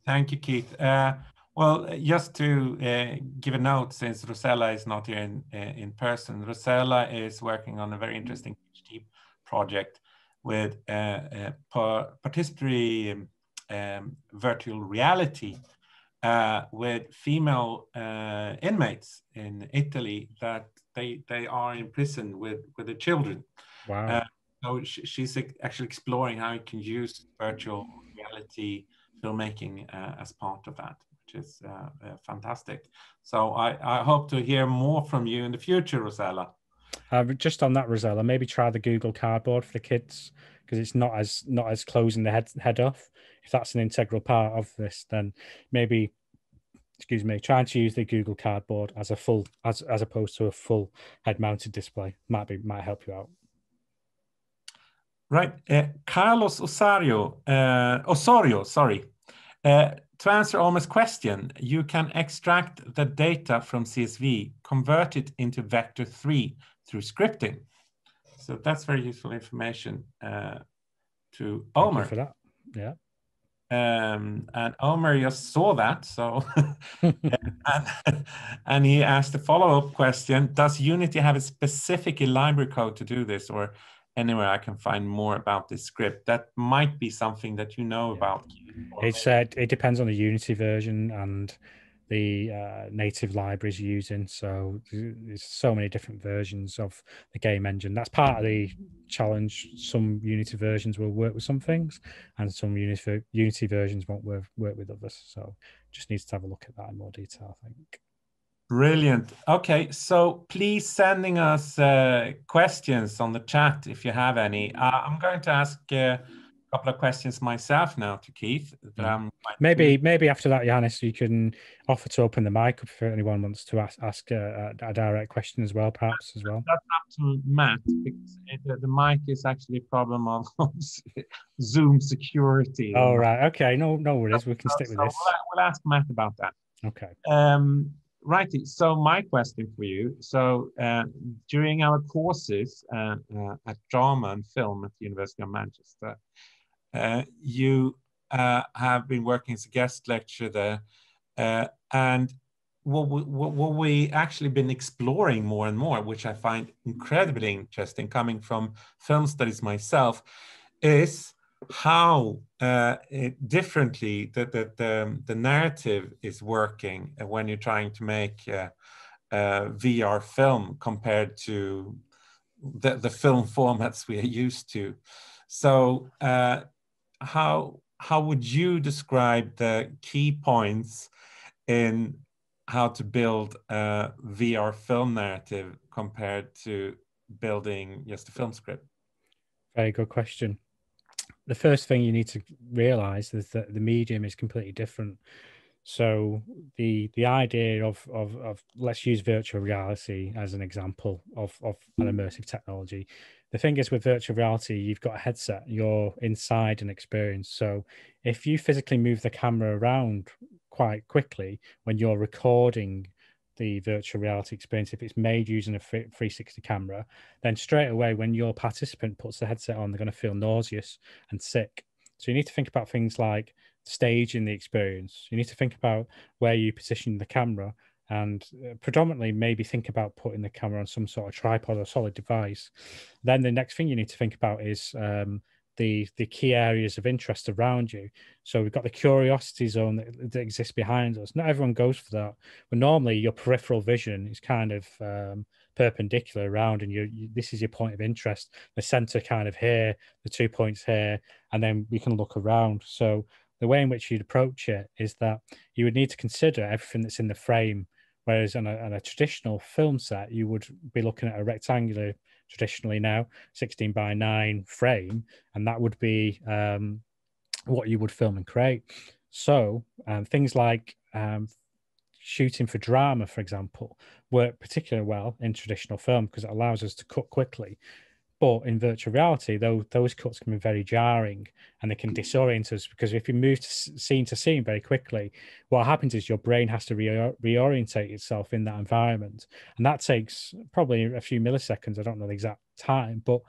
Thank you, Keith. Uh, well, just to uh, give a note, since Rosella is not here in uh, in person, Rosella is working on a very interesting PhD project with uh, uh participatory um, um, virtual reality uh, with female uh, inmates in Italy that they they are in prison with with the children. Wow. Uh, so she's actually exploring how you can use virtual reality filmmaking uh, as part of that, which is uh, uh, fantastic. So I, I hope to hear more from you in the future, Rosella. just on that, Rosella, maybe try the Google Cardboard for the kids because it's not as not as closing the head head off if that's an integral part of this, then maybe excuse me, trying to use the Google Cardboard as a full as as opposed to a full head mounted display might be might help you out. Right, uh, Carlos Osorio, uh, Osorio, sorry. To answer Omer's question, you can extract the data from CSV, convert it into vector three through scripting. So that's very useful information uh, to Omer. for that. Yeah. Um, and Omer just saw that, so and, and he asked a follow-up question: Does Unity have a specific library code to do this, or anywhere I can find more about this script? That might be something that you know yeah. about. It's uh, it depends on the Unity version and the uh, native libraries using. So there's so many different versions of the game engine. That's part of the challenge. Some Unity versions will work with some things, and some Unity Unity versions won't work work with others. So just needs to have a look at that in more detail. I think. Brilliant. Okay, so please sending us uh, questions on the chat if you have any. Uh, I'm going to ask uh, couple of questions myself now to Keith. Um, maybe maybe after that, Yanis, you can offer to open the mic if anyone wants to ask, ask a, a, direct question as well, perhaps as well. That's up to Matt because it, the mic is actually a problem of Zoom security. Oh right, okay, no no worries. We can stick with this. We'll, we'll ask Matt about that. Okay. Um, righty. So my question for you. So uh, during our courses uh, uh, at drama and film at the University of Manchester, uh, you uh, have been working as a guest lecturer there, uh, and what we, what we actually been exploring more and more, which I find incredibly interesting, coming from film studies myself, is how uh, it, differently the, the, the, the, narrative is working when you're trying to make uh, uh, VR film compared to the, the film formats we are used to. So how how would you describe the key points in how to build a VR film narrative compared to building just a film script? Very good question. The first thing you need to realize is that the medium is completely different. So the the idea of, of of let's use virtual reality as an example of, of an immersive technology the thing is with virtual reality you've got a headset you're inside an experience so if you physically move the camera around quite quickly when you're recording the virtual reality experience if it's made using a 360 camera then straight away when your participant puts the headset on they're going to feel nauseous and sick so you need to think about things like staging the experience you need to think about where you position the camera and uh, predominantly maybe think about putting the camera on some sort of tripod or solid device. Then the next thing you need to think about is um, the the key areas of interest around you. So we've got the curiosity zone that, that, exists behind us. Not everyone goes for that, but normally your peripheral vision is kind of um, perpendicular around, and you, you, this is your point of interest. The center kind of here, the two points here, and then we can look around. So the way in which you'd approach it is that you would need to consider everything that's in the frame Whereas on a, on a, traditional film set, you would be looking at a rectangular, traditionally now, 16 by 9 frame, and that would be um, what you would film and create. So um, things like um, shooting for drama, for example, work particularly well in traditional film because it allows us to cut quickly. But in virtual reality, though, those cuts can be very jarring and they can mm. disorient us because if you move to scene to scene very quickly, what happens is your brain has to re- reorientate itself in that environment. And that takes probably a few milliseconds. I don't know the exact time, but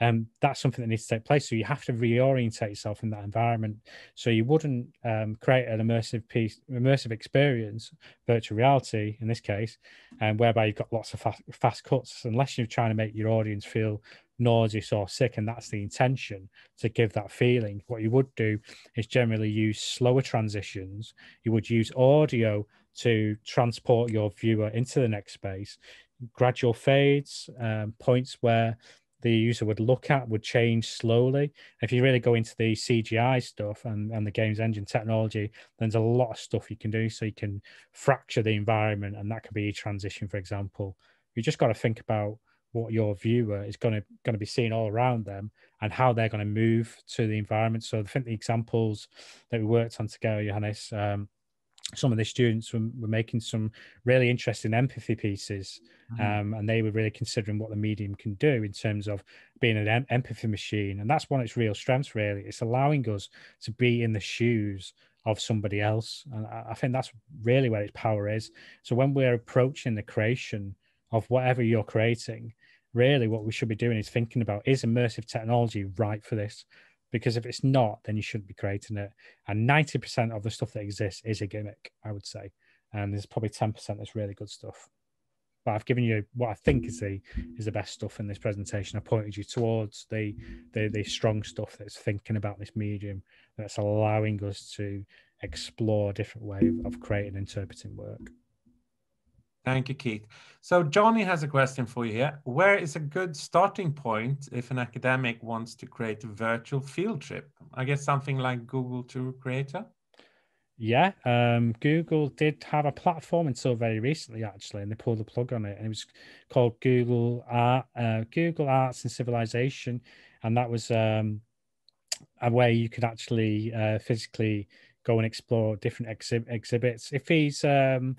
um, that's something that needs to take place. So you have to reorientate yourself in that environment. So you wouldn't um, create an immersive piece, immersive experience, virtual reality in this case, um, whereby you've got lots of fast, fast cuts, unless you're trying to make your audience feel nauseous or sick, and that's the intention to give that feeling. What you would do is generally use slower transitions. You would use audio to transport your viewer into the next space, gradual fades, um, points where the user would look at would change slowly. If you really go into the CGI stuff and, and the games engine technology, there's a lot of stuff you can do. So you can fracture the environment, and that could be transition, for example. You just got to think about what your viewer is going to going to be seeing all around them and how they're going to move to the environment. So I think the examples that we worked on together, Johannes, um, some of the students were, were, making some really interesting empathy pieces, mm-hmm. um, and they were really considering what the medium can do in terms of being an em- empathy machine, and that's one of its real strengths. Really, it's allowing us to be in the shoes of somebody else, and I, I think that's really where its power is. So when we're approaching the creation of whatever you're creating, really what we should be doing is thinking about is immersive technology right for this? Because if it's not, then you shouldn't be creating it. And 90% of the stuff that exists is a gimmick, I would say. And there's probably 10% that's really good stuff. But I've given you what I think is the is the best stuff in this presentation. I pointed you towards the the, the strong stuff that's thinking about this medium, that's allowing us to explore a different way of creating and interpreting work. Thank you, Keith. So Johnny has a question for you here. Where is a good starting point if an academic wants to create a virtual field trip? I guess something like Google Tour Creator? Yeah, um, Google did have a platform until very recently, actually, and they pulled the plug on it. And it was called Google Art, uh, Google Arts and Civilization, and that was um, a way you could actually uh, physically go and explore different exhi- exhibits. If he's um,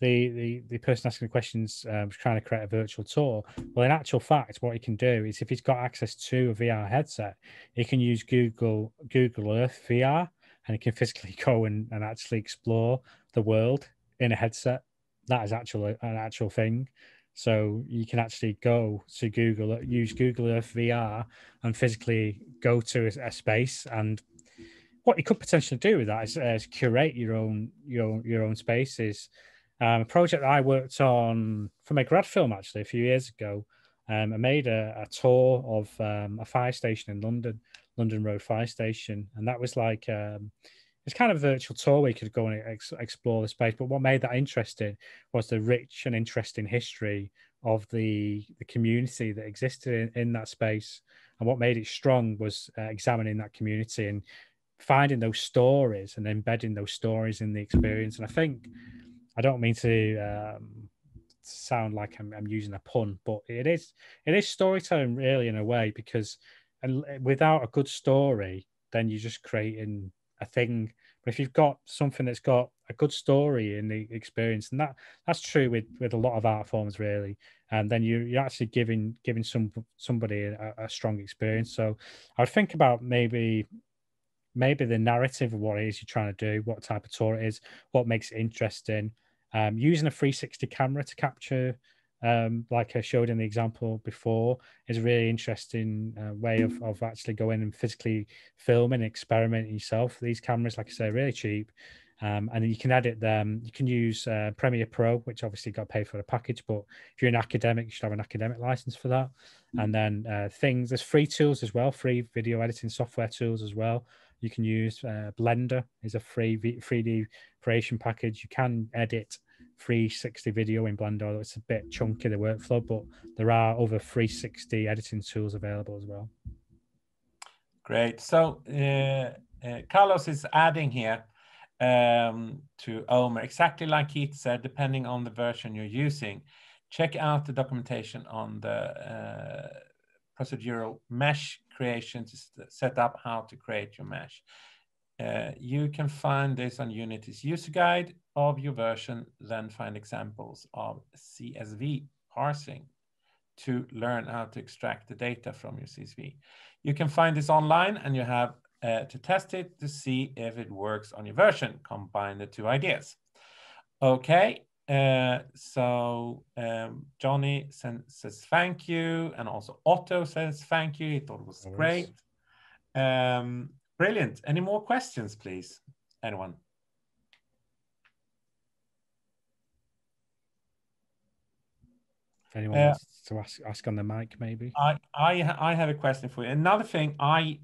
the, the the person asking the questions um, trying to create a virtual tour. Well, in actual fact, what he can do is if he's got access to a VR headset, he can use Google Google Earth VR and he can physically go and, and actually explore the world in a headset. That is actually an actual thing. So you can actually go to Google, use Google Earth VR, and physically go to a, a space. And what you could potentially do with that is, is curate your own your your own spaces um, a project I worked on for my grad film actually a few years ago. Um, I made a, a tour of um, a fire station in London, London Road Fire Station, and that was like um, it's kind of a virtual tour where you could go and ex- explore the space. But what made that interesting was the rich and interesting history of the the community that existed in, in that space, and what made it strong was uh, examining that community and finding those stories and embedding those stories in the experience. And I think I don't mean to um, sound like I'm, I'm, using a pun, but it is it is storytelling really in a way because and without a good story, then you're just creating a thing. But if you've got something that's got a good story in the experience, and that that's true with with a lot of art forms really, and then you you're actually giving giving some somebody a, a strong experience. So I would think about maybe maybe the narrative of what it is you're trying to do, what type of tour it is, what makes it interesting. Um, using a 360 camera to capture, um, like I showed in the example before, is a really interesting uh, way of, of actually going and physically filming and experimenting yourself. These cameras, like I say, are really cheap. Um, and then you can edit them. You can use uh, Premiere Pro, which obviously got paid for the package. But if you're an academic, you should have an academic license for that. And then uh, things, there's free tools as well, free video editing software tools as well you can use uh, Blender is a free v- 3D creation package. You can edit 360 video in Blender, it's a bit chunky the workflow, but there are other 360 editing tools available as well. Great. So uh, uh, Carlos is adding here um, to Omer, exactly like Keith said, depending on the version you're using, check out the documentation on the uh, procedural mesh creation to set up how to create your mesh. Uh, you can find this on Unity's user guide of your version, then find examples of CSV parsing to learn how to extract the data from your CSV. You can find this online and you have uh, to test it to see if it works on your version. Combine the two ideas. Okay, uh, so um, Johnny says thank you, and also Otto says thank you. He thought it was great. Um, brilliant. Any more questions, please? Anyone? If anyone uh, wants to ask, ask on the mic, maybe. I, I, I have a question for you. Another thing, I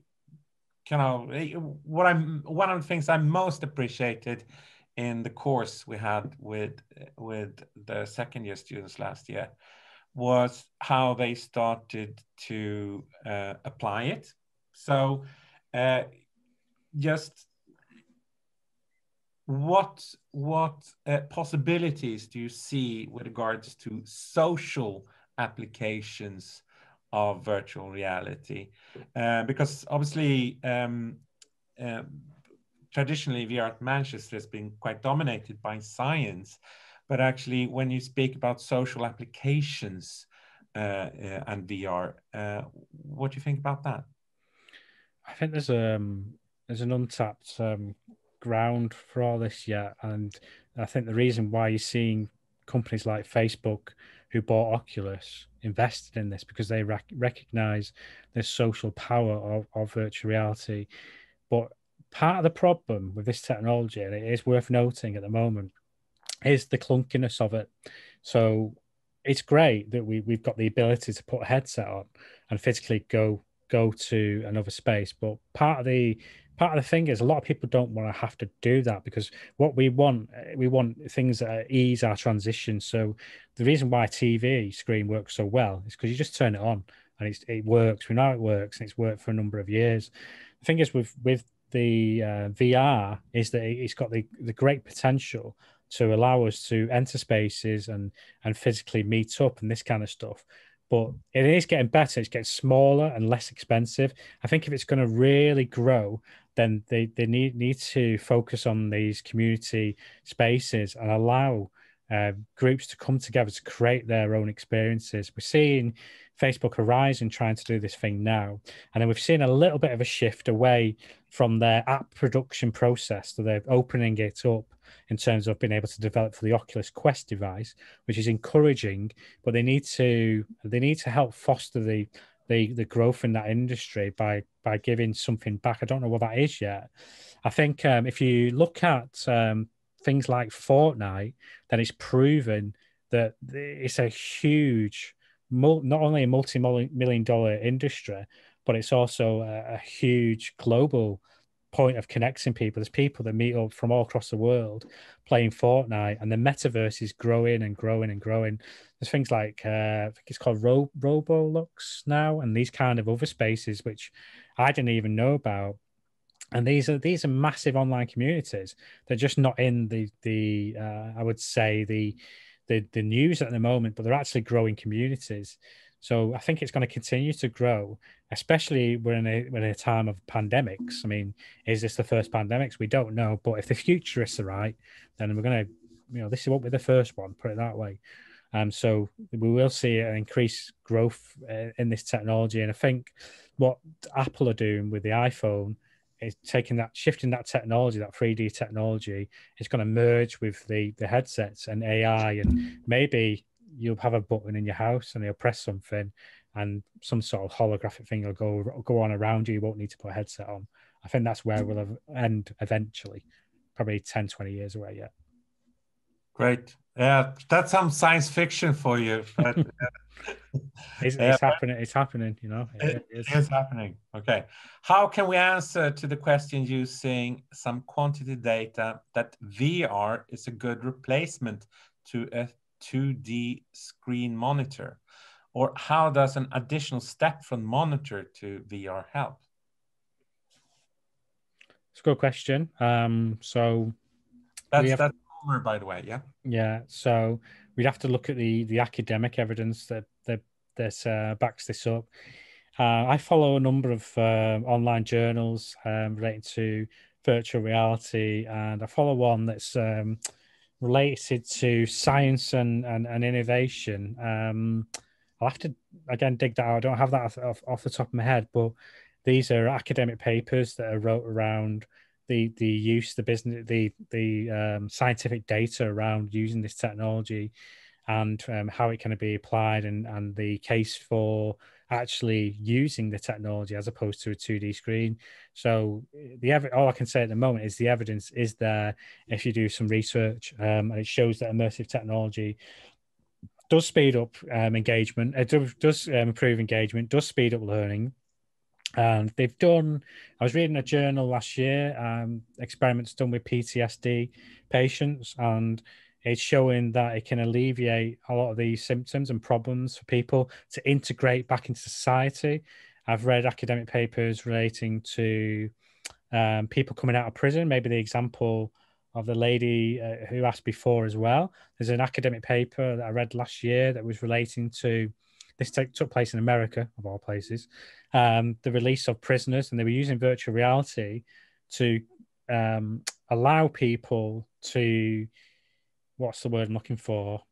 kind of what I'm one of the things I most appreciated in the course we had with with the second year students last year was how they started to uh, apply it. So, uh, just what what uh, possibilities do you see with regards to social applications of virtual reality? Uh, because obviously. Um, um traditionally VR at Manchester has been quite dominated by science, but actually when you speak about social applications uh, uh, and VR, uh, what do you think about that? I think there's um there's an untapped um, ground for all this yet, and I think the reason why you're seeing companies like Facebook who bought Oculus invested in this because they rec- recognize the social power of, of virtual reality. But part of the problem with this technology, and it is worth noting at the moment, is the clunkiness of it. So it's great that we we've got the ability to put a headset on and physically go go to another space, but part of the part of the thing is a lot of people don't want to have to do that because what we want uh, we want things that ease our transition. So the reason why tv screen works so well is because you just turn it on and it works. We know it works and it's worked for a number of years. The thing is with with the uh, vr is that it's got the, the great potential to allow us to enter spaces and and physically meet up and this kind of stuff but it is getting better. It's getting smaller and less expensive. I think if it's going to really grow, then they, they need need to focus on these community spaces and allow uh, groups to come together to create their own experiences. We're seeing Facebook Horizon trying to do this thing now, and then we've seen a little bit of a shift away from their app production process. So they're opening it up in terms of being able to develop for the Oculus Quest device, which is encouraging. But they need to they need to help foster the the the growth in that industry by by giving something back. I don't know what that is yet. I think um, if you look at um, things like Fortnite, then it's proven that it's a huge, not only a multi-million dollar industry, but it's also a, huge global point of connecting people. There's people that meet up from all across the world playing Fortnite, and the metaverse is growing and growing and growing. There's things like uh, I think it's called Ro- Roblox now, and these kind of other spaces which I didn't even know about. And these are these are massive online communities. They're just not in the the uh, I would say the the the news at the moment, but they're actually growing communities. So I think it's going to continue to grow, especially we're in a, we're in a time of pandemics. I mean, is this the first pandemics? We don't know. But if the futurists are right, then we're going to, you know, this won't be the first one, put it that way. Um, so we will see an increased growth uh, in this technology. And I think what Apple are doing with the iPhone is taking that, shifting that technology, that 3D technology, is going to merge with the the headsets and AI, and maybe you'll have a button in your house and you'll press something and some sort of holographic thing will go go on around you. You won't need to put a headset on. I think that's where we'll end eventually, probably 10, 20 years away yet. Great. Yeah, that's some science fiction for you. But, it's, it's happening. It's happening, you know. It, it is happening. Okay. How can we answer to the question using some quantity data that VR is a good replacement to a 2D screen monitor? Or how does an additional step from monitor to VR help? It's a good question. Um, so that's have, that's Homer, by the way, yeah. Yeah. So we'd have to look at the the academic evidence that that that uh, backs this up. Uh, I follow a number of uh, online journals um, relating to virtual reality, and I follow one that's um, related to science and, and, and innovation. Um, I'll have to again dig that out. I don't have that off, off, the top of my head, but these are academic papers that are wrote around the the use, the business, the the um, scientific data around using this technology, and um, how it can be applied, and and the case for actually using the technology as opposed to a 2D screen. So the ev- all I can say at the moment is the evidence is there if you do some research, um, and it shows that immersive technology does speed up um, engagement. It does, does um, improve engagement, does speed up learning. And they've done, I was reading a journal last year, um, experiments done with PTSD patients, and it's showing that it can alleviate a lot of these symptoms and problems for people to integrate back into society. I've read academic papers relating to um, people coming out of prison. Maybe the example of the lady uh, who asked before as well. There's an academic paper that I read last year that was relating to this took place in America, of all places, um, the release of prisoners, and they were using virtual reality to um, allow people to what's the word I'm looking for?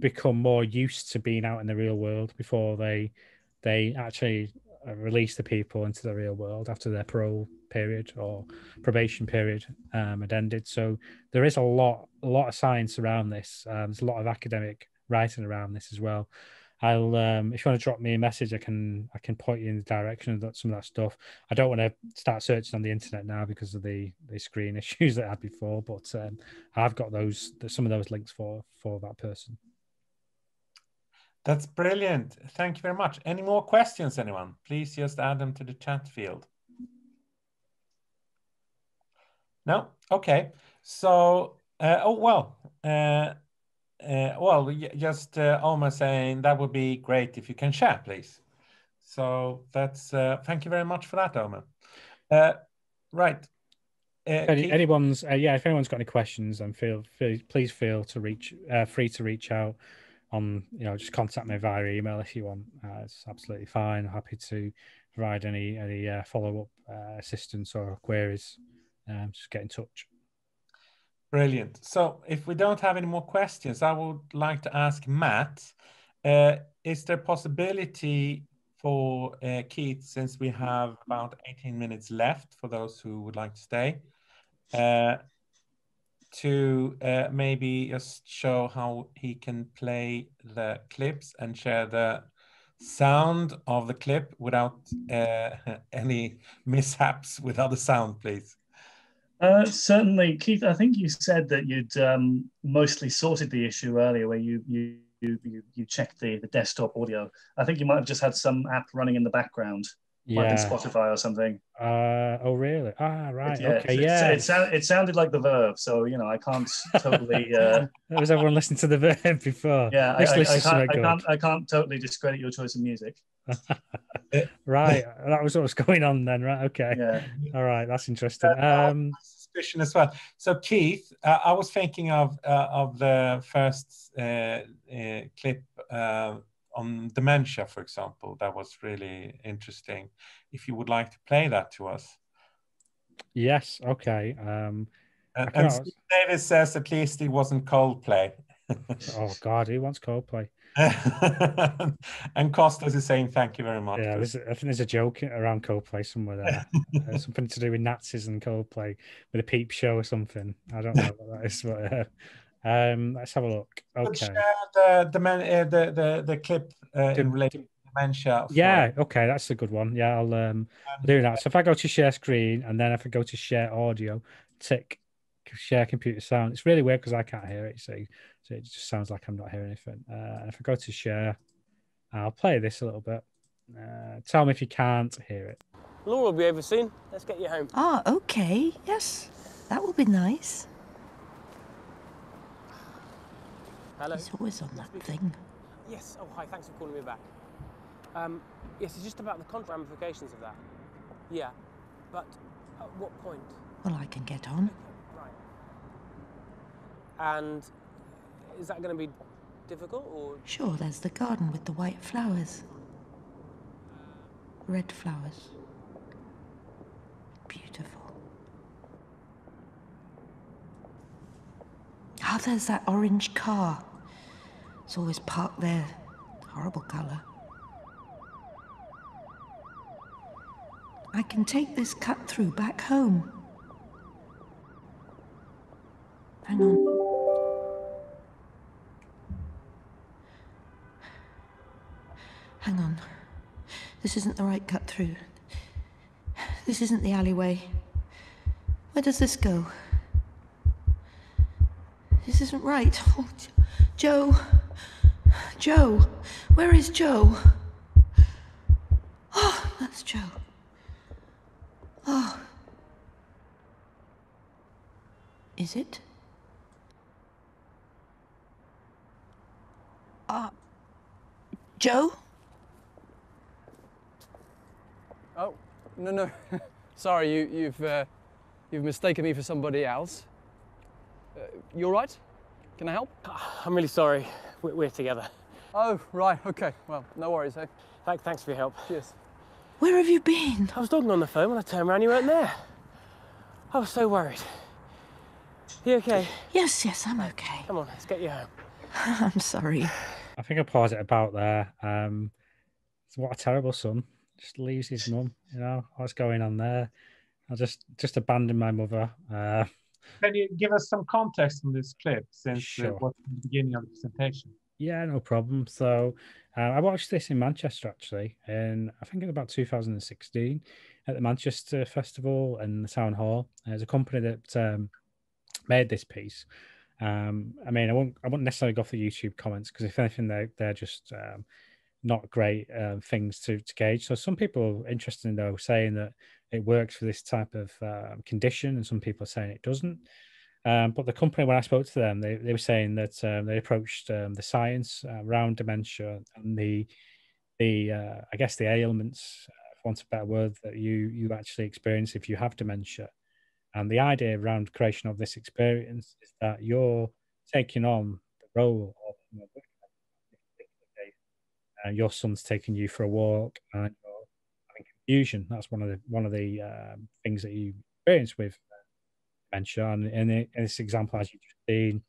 Become more used to being out in the real world before they they actually uh, release the people into the real world after their parole period or probation period um, had ended. So there is a lot a lot of science around this. Um, there's a lot of academic writing around this as well. I'll um, if you want to drop me a message, I can I can point you in the direction of that, some of that stuff. I don't want to start searching on the internet now because of the the screen issues that I had before, but um, I've got those some of those links for for that person. That's brilliant. Thank you very much. Any more questions, anyone? Please just add them to the chat field. No. Okay. So, uh, oh well. Uh, uh, well, just uh, almost saying that would be great if you can share, please. So that's uh, thank you very much for that, Omar. Uh, right. Uh, Any, anyone's uh, yeah, if anyone's got any questions, then feel, feel please feel to reach uh, free to reach out on you know just contact me via email if you want. Uh, it's absolutely fine. Happy to provide any any uh, follow up uh, assistance or queries. Um, just get in touch. Brilliant. So, if we don't have any more questions, I would like to ask Matt: uh, Is there possibility for uh, Keith, since we have about 18 minutes left for those who would like to stay, uh, to uh, maybe just show how he can play the clips and share the sound of the clip without uh, any mishaps with other sound, please? Uh, certainly, Keith. I think you said that you'd um, mostly sorted the issue earlier, where you you you you, you checked the, the desktop audio. I think you might have just had some app running in the background, like in Spotify or something. Uh, oh really? Ah, right. Yeah, okay. it, Yeah. It, sound, it sounded like the Verve, so you know I can't totally. Uh, was everyone listening to the Verve before? yeah, I, I, I, can't, I can't. I can't totally discredit your choice of music. Right. That was what was going on then. Right. Okay. Yeah. All right. That's interesting. Uh, Um, suspicion as well. So Keith, uh, I was thinking of uh, of the first uh, uh, clip uh, on dementia, for example. That was really interesting. If you would like to play that to us, yes. Okay. Um, and, and. Steve Davis says at least it wasn't Coldplay. oh God, he wants Coldplay? and Costas is saying thank you very much. Yeah, there's, I think there's a joke around Coldplay somewhere there. Uh, something to do with Nazis and Coldplay with a peep show or something. I don't know what that is, but uh, um, let's have a look. Okay. the the, men, uh, the the the clip uh, in relation to dementia. Yeah, okay, that's a good one. Yeah, I'll um I'll do that. So if I go to share screen and then if I go to share audio, tick share computer sound. It's really weird because I can't hear it, so, so it just sounds like I'm not hearing anything. Uh, and if I go to share, I'll play this a little bit. Uh, tell me if you can't hear it. Laura will be over soon. Let's get you home. Ah, okay. Yes, that will be nice. Hello. He's always on that thing. Yes. Oh, hi. Thanks for calling me back. Um, yes, it's just about the contra ramifications of that. Yeah, but at what point? Well, I can get on. And is that going to be difficult or? Sure, there's the garden with the white flowers. Red flowers. Beautiful. Ah, there's that orange car. It's always parked there. Horrible colour. I can take this cut through back home. Hang on. Hang on. This isn't the right cut through. This isn't the alleyway. Where does this go? This isn't right. Oh, Joe. Joe. Where is Joe? Oh, that's Joe. Oh. Is it? Ah. Joe? Oh, no, no. Sorry, you, you've, uh, you've mistaken me for somebody else. Uh, you all right? Can I help? I'm really sorry. We're, we're together. Oh, right, okay. Well, no worries, eh? Thank, thanks for your help. Cheers. Where have you been? I was talking on the phone when I turned around. You weren't there. I was so worried. You okay? Yes, yes, I'm okay. Come on, let's get you home. I'm sorry. I think I'll pause it about there. Um, what a terrible son. Just leaves his mum. You know what's going on there. I'll just just abandon my mother. Uh, Can you give us some context on this clip since Sure. it was the beginning of the presentation? yeah, no problem. So uh, I watched this in Manchester actually, and I think in about 2016 at the Manchester Festival and the Town Hall. There's a company that um, made this piece. Um, I mean, I won't I won't necessarily go for the YouTube comments because if anything, they're they're just um, not great uh, things to, to gauge. So some people, interesting though, saying that it works for this type of uh, condition, and some people are saying it doesn't. Um, but the company, when I spoke to them, they, they were saying that um, they approached um, the science around dementia and the the uh, I guess the ailments, uh, for want a better word, that you you actually experience if you have dementia. And the idea around creation of this experience is that you're taking on the role of uh, your son's taking you for a walk and you're having confusion. That's one of the one of the um, things that you experience with uh, dementia. And in, in, this example, as you've just seen,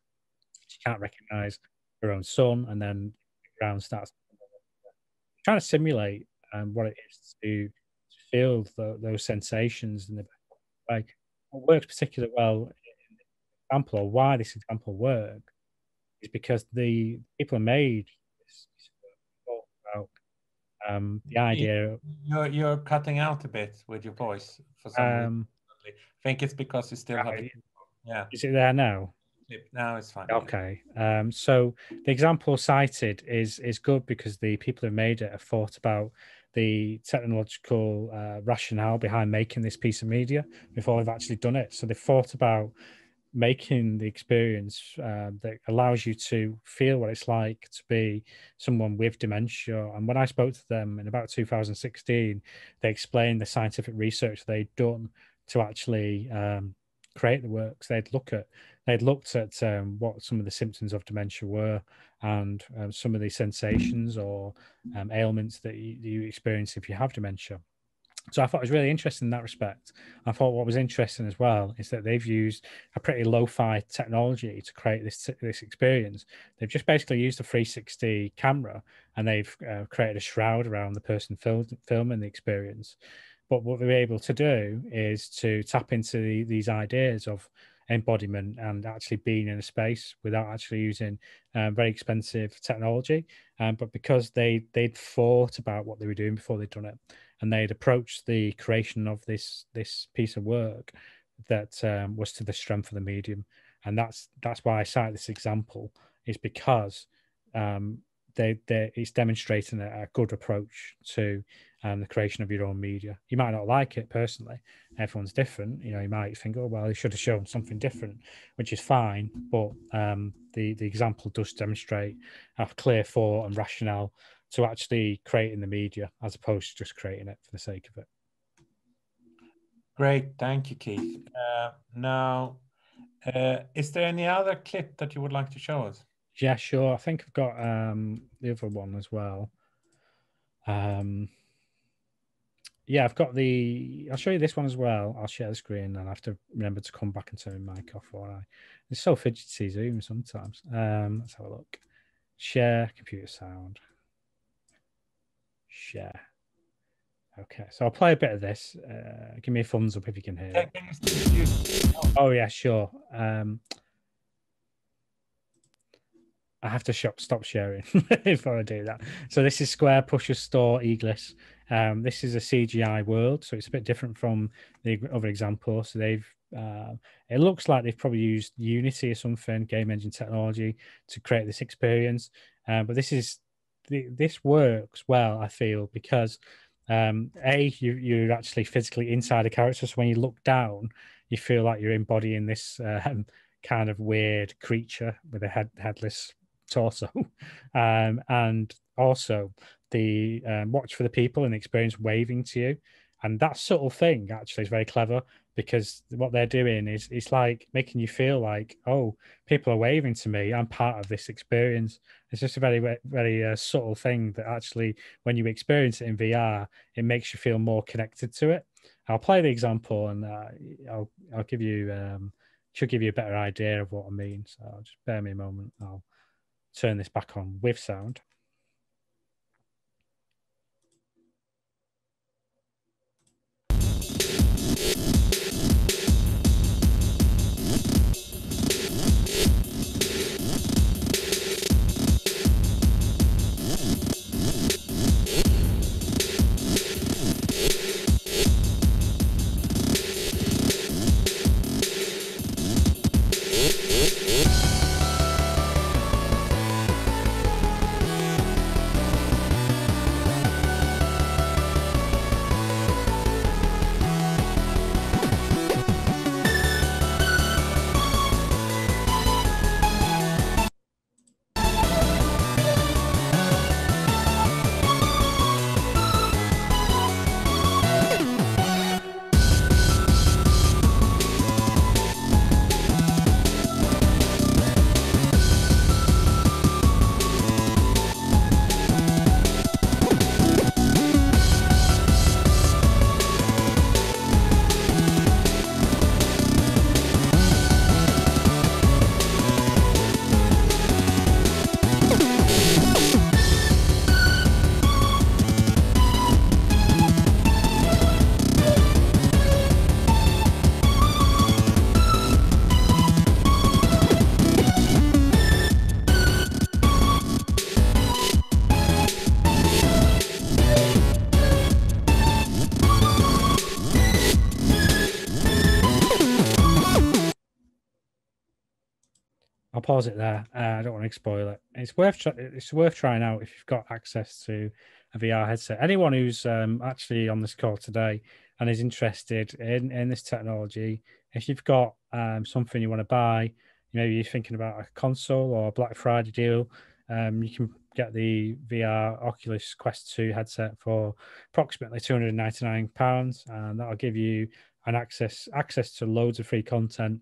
she can't recognise her own son, and then the ground starts trying to simulate um, what it is to, to feel the, those sensations in the like what works particularly well in example or why this example works is because the people who made um, the idea you're you're cutting out a bit with your voice for some um, reason. I think it's because you still have it. Yeah. Is it there now? Now it's fine. Okay. Um, so the example cited is is good because the people who made it have thought about the technological uh, rationale behind making this piece of media before they've actually done it. So they've thought about making the experience uh, that allows you to feel what it's like to be someone with dementia. And when I spoke to them in about 2016, they explained the scientific research they'd done to actually um, create the works. They'd look at they'd looked at um, what some of the symptoms of dementia were and um, some of the sensations or um, ailments that you, you, experience if you have dementia. So I thought it was really interesting in that respect. I thought what was interesting as well is that they've used a pretty lo-fi technology to create this this experience. They've just basically used a 360 camera and they've uh, created a shroud around the person film, filming the experience. But what they're able to do is to tap into the, these ideas of embodiment and actually being in a space without actually using um, very expensive technology. Um, but because they they'd thought about what they were doing before they'd done it, and they'd approached the creation of this this piece of work that um, was to the strength of the medium, and that's that's why I cite this example is because um, they, they it's demonstrating a, a good approach to um, the creation of your own media. You might not like it personally. Everyone's different. You know, you might think, oh well, they should have shown something different, which is fine. But um, the the example does demonstrate a clear thought and rationale to actually creating the media as opposed to just creating it for the sake of it. Great, thank you, Keith. Uh, now, uh, is there any other clip that you would like to show us? Yeah, sure. I think I've got um, the other one as well. Um, yeah, I've got the. I'll show you this one as well. I'll share the screen, and I have to remember to come back and turn my mic off. Or I, it's so fidgety Zoom sometimes. Um, let's have a look. Share computer sound. Share. Okay, so I'll play a bit of this. Uh, give me a thumbs up if you can hear. Oh yeah, sure. Um, I have to stop sharing before I do that. So this is Squarepusher Stor Eiglass. Um, this is a CGI world, so it's a bit different from the other example. So they've uh, it looks like they've probably used Unity or something, game engine technology, to create this experience. Uh, but this is this works well, I feel, because um, a you you're actually physically inside a character, so when you look down, you feel like you're embodying this uh, kind of weird creature with a head headless torso. Um, and also the um, watch for the people and the experience waving to you. And that subtle thing actually is very clever because what they're doing is it's like making you feel like, oh, people are waving to me. I'm part of this experience. It's just a very, very uh, subtle thing that actually, when you experience it in VR, it makes you feel more connected to it. I'll play the example and uh, I'll I'll give you um, should give you a better idea of what I mean. So just bear me a moment. I'll turn this back on with sound. Pause it there. Uh, I don't want to spoil it. It's worth it's worth trying out if you've got access to a VR headset. Anyone who's um, actually on this call today and is interested in in this technology, if you've got um, something you want to buy, maybe you're thinking about a console or a Black Friday deal, um, you can get the VR Oculus Quest 2 headset for approximately 299 pounds, and that'll give you an access access to loads of free content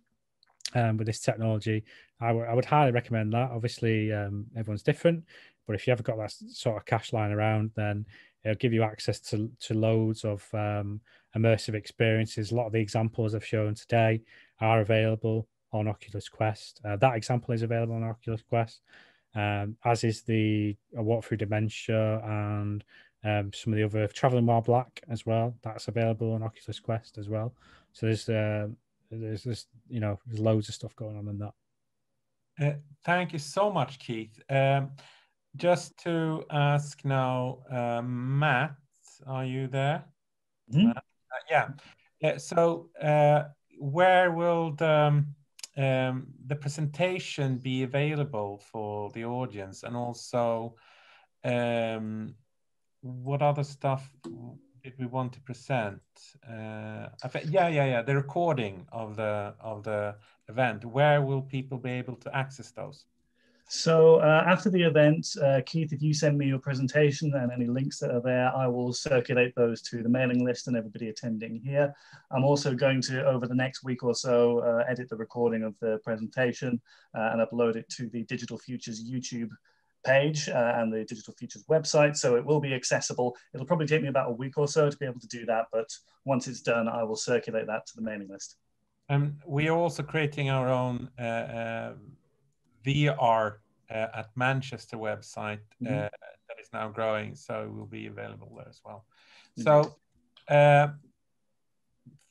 um, with this technology. I, w- I would highly recommend that. Obviously, um, everyone's different, but if you ever got that sort of cash lying around, then it'll give you access to, to loads of um, immersive experiences. A lot of the examples I've shown today are available on Oculus Quest. Uh, that example is available on Oculus Quest, um, as is the a walk through dementia and um, some of the other traveling while black as well. That's available on Oculus Quest as well. So there's uh, there's this you know there's loads of stuff going on in that. Uh, thank you so much, Keith. Um, just to ask now, uh, Matt, are you there? Uh, yeah. Yeah. So, uh, where will the um, um, the presentation be available for the audience, and also, um, what other stuff did we want to present? Uh, yeah, yeah, yeah. The recording of the of the event. Where will people be able to access those? So uh, after the event, uh, Keith, if you send me your presentation and any links that are there, I will circulate those to the mailing list and everybody attending here. I'm also going to, over the next week or so, uh, edit the recording of the presentation uh, and upload it to the Digital Futures YouTube page uh, and the Digital Futures website. So it will be accessible. It'll probably take me about a week or so to be able to do that. But once it's done, I will circulate that to the mailing list. Um, we are also creating our own uh, uh, VR uh, at Manchester website uh, Mhm. that is now growing, so it will be available there as well. So, uh,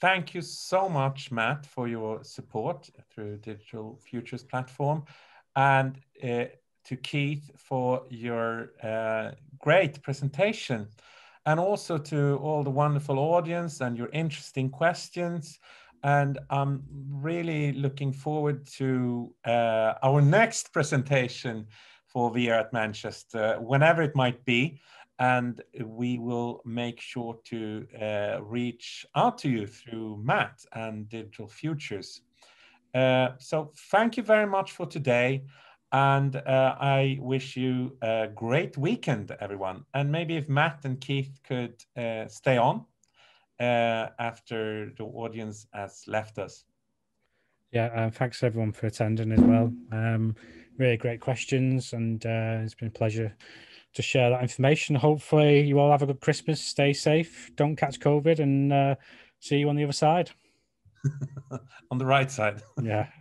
thank you so much, Matt, for your support through Digital Futures platform, and uh, to Keith for your uh, great presentation, and also to all the wonderful audience and your interesting questions. And I'm really looking forward to uh, our next presentation for VR at Manchester, whenever it might be. And we will make sure to uh, reach out to you through Matt and Digital Futures. Uh, so thank you very much for today. And uh, I wish you a great weekend, everyone. And maybe if Matt and Keith could uh, stay on uh, after the audience has left us. Yeah, uh, thanks everyone for attending as well. Um, really great questions, and uh, it's been a pleasure to share that information. Hopefully, you all have a good Christmas. Stay safe, don't catch COVID, and uh, see you on the other side. on the right side. Yeah.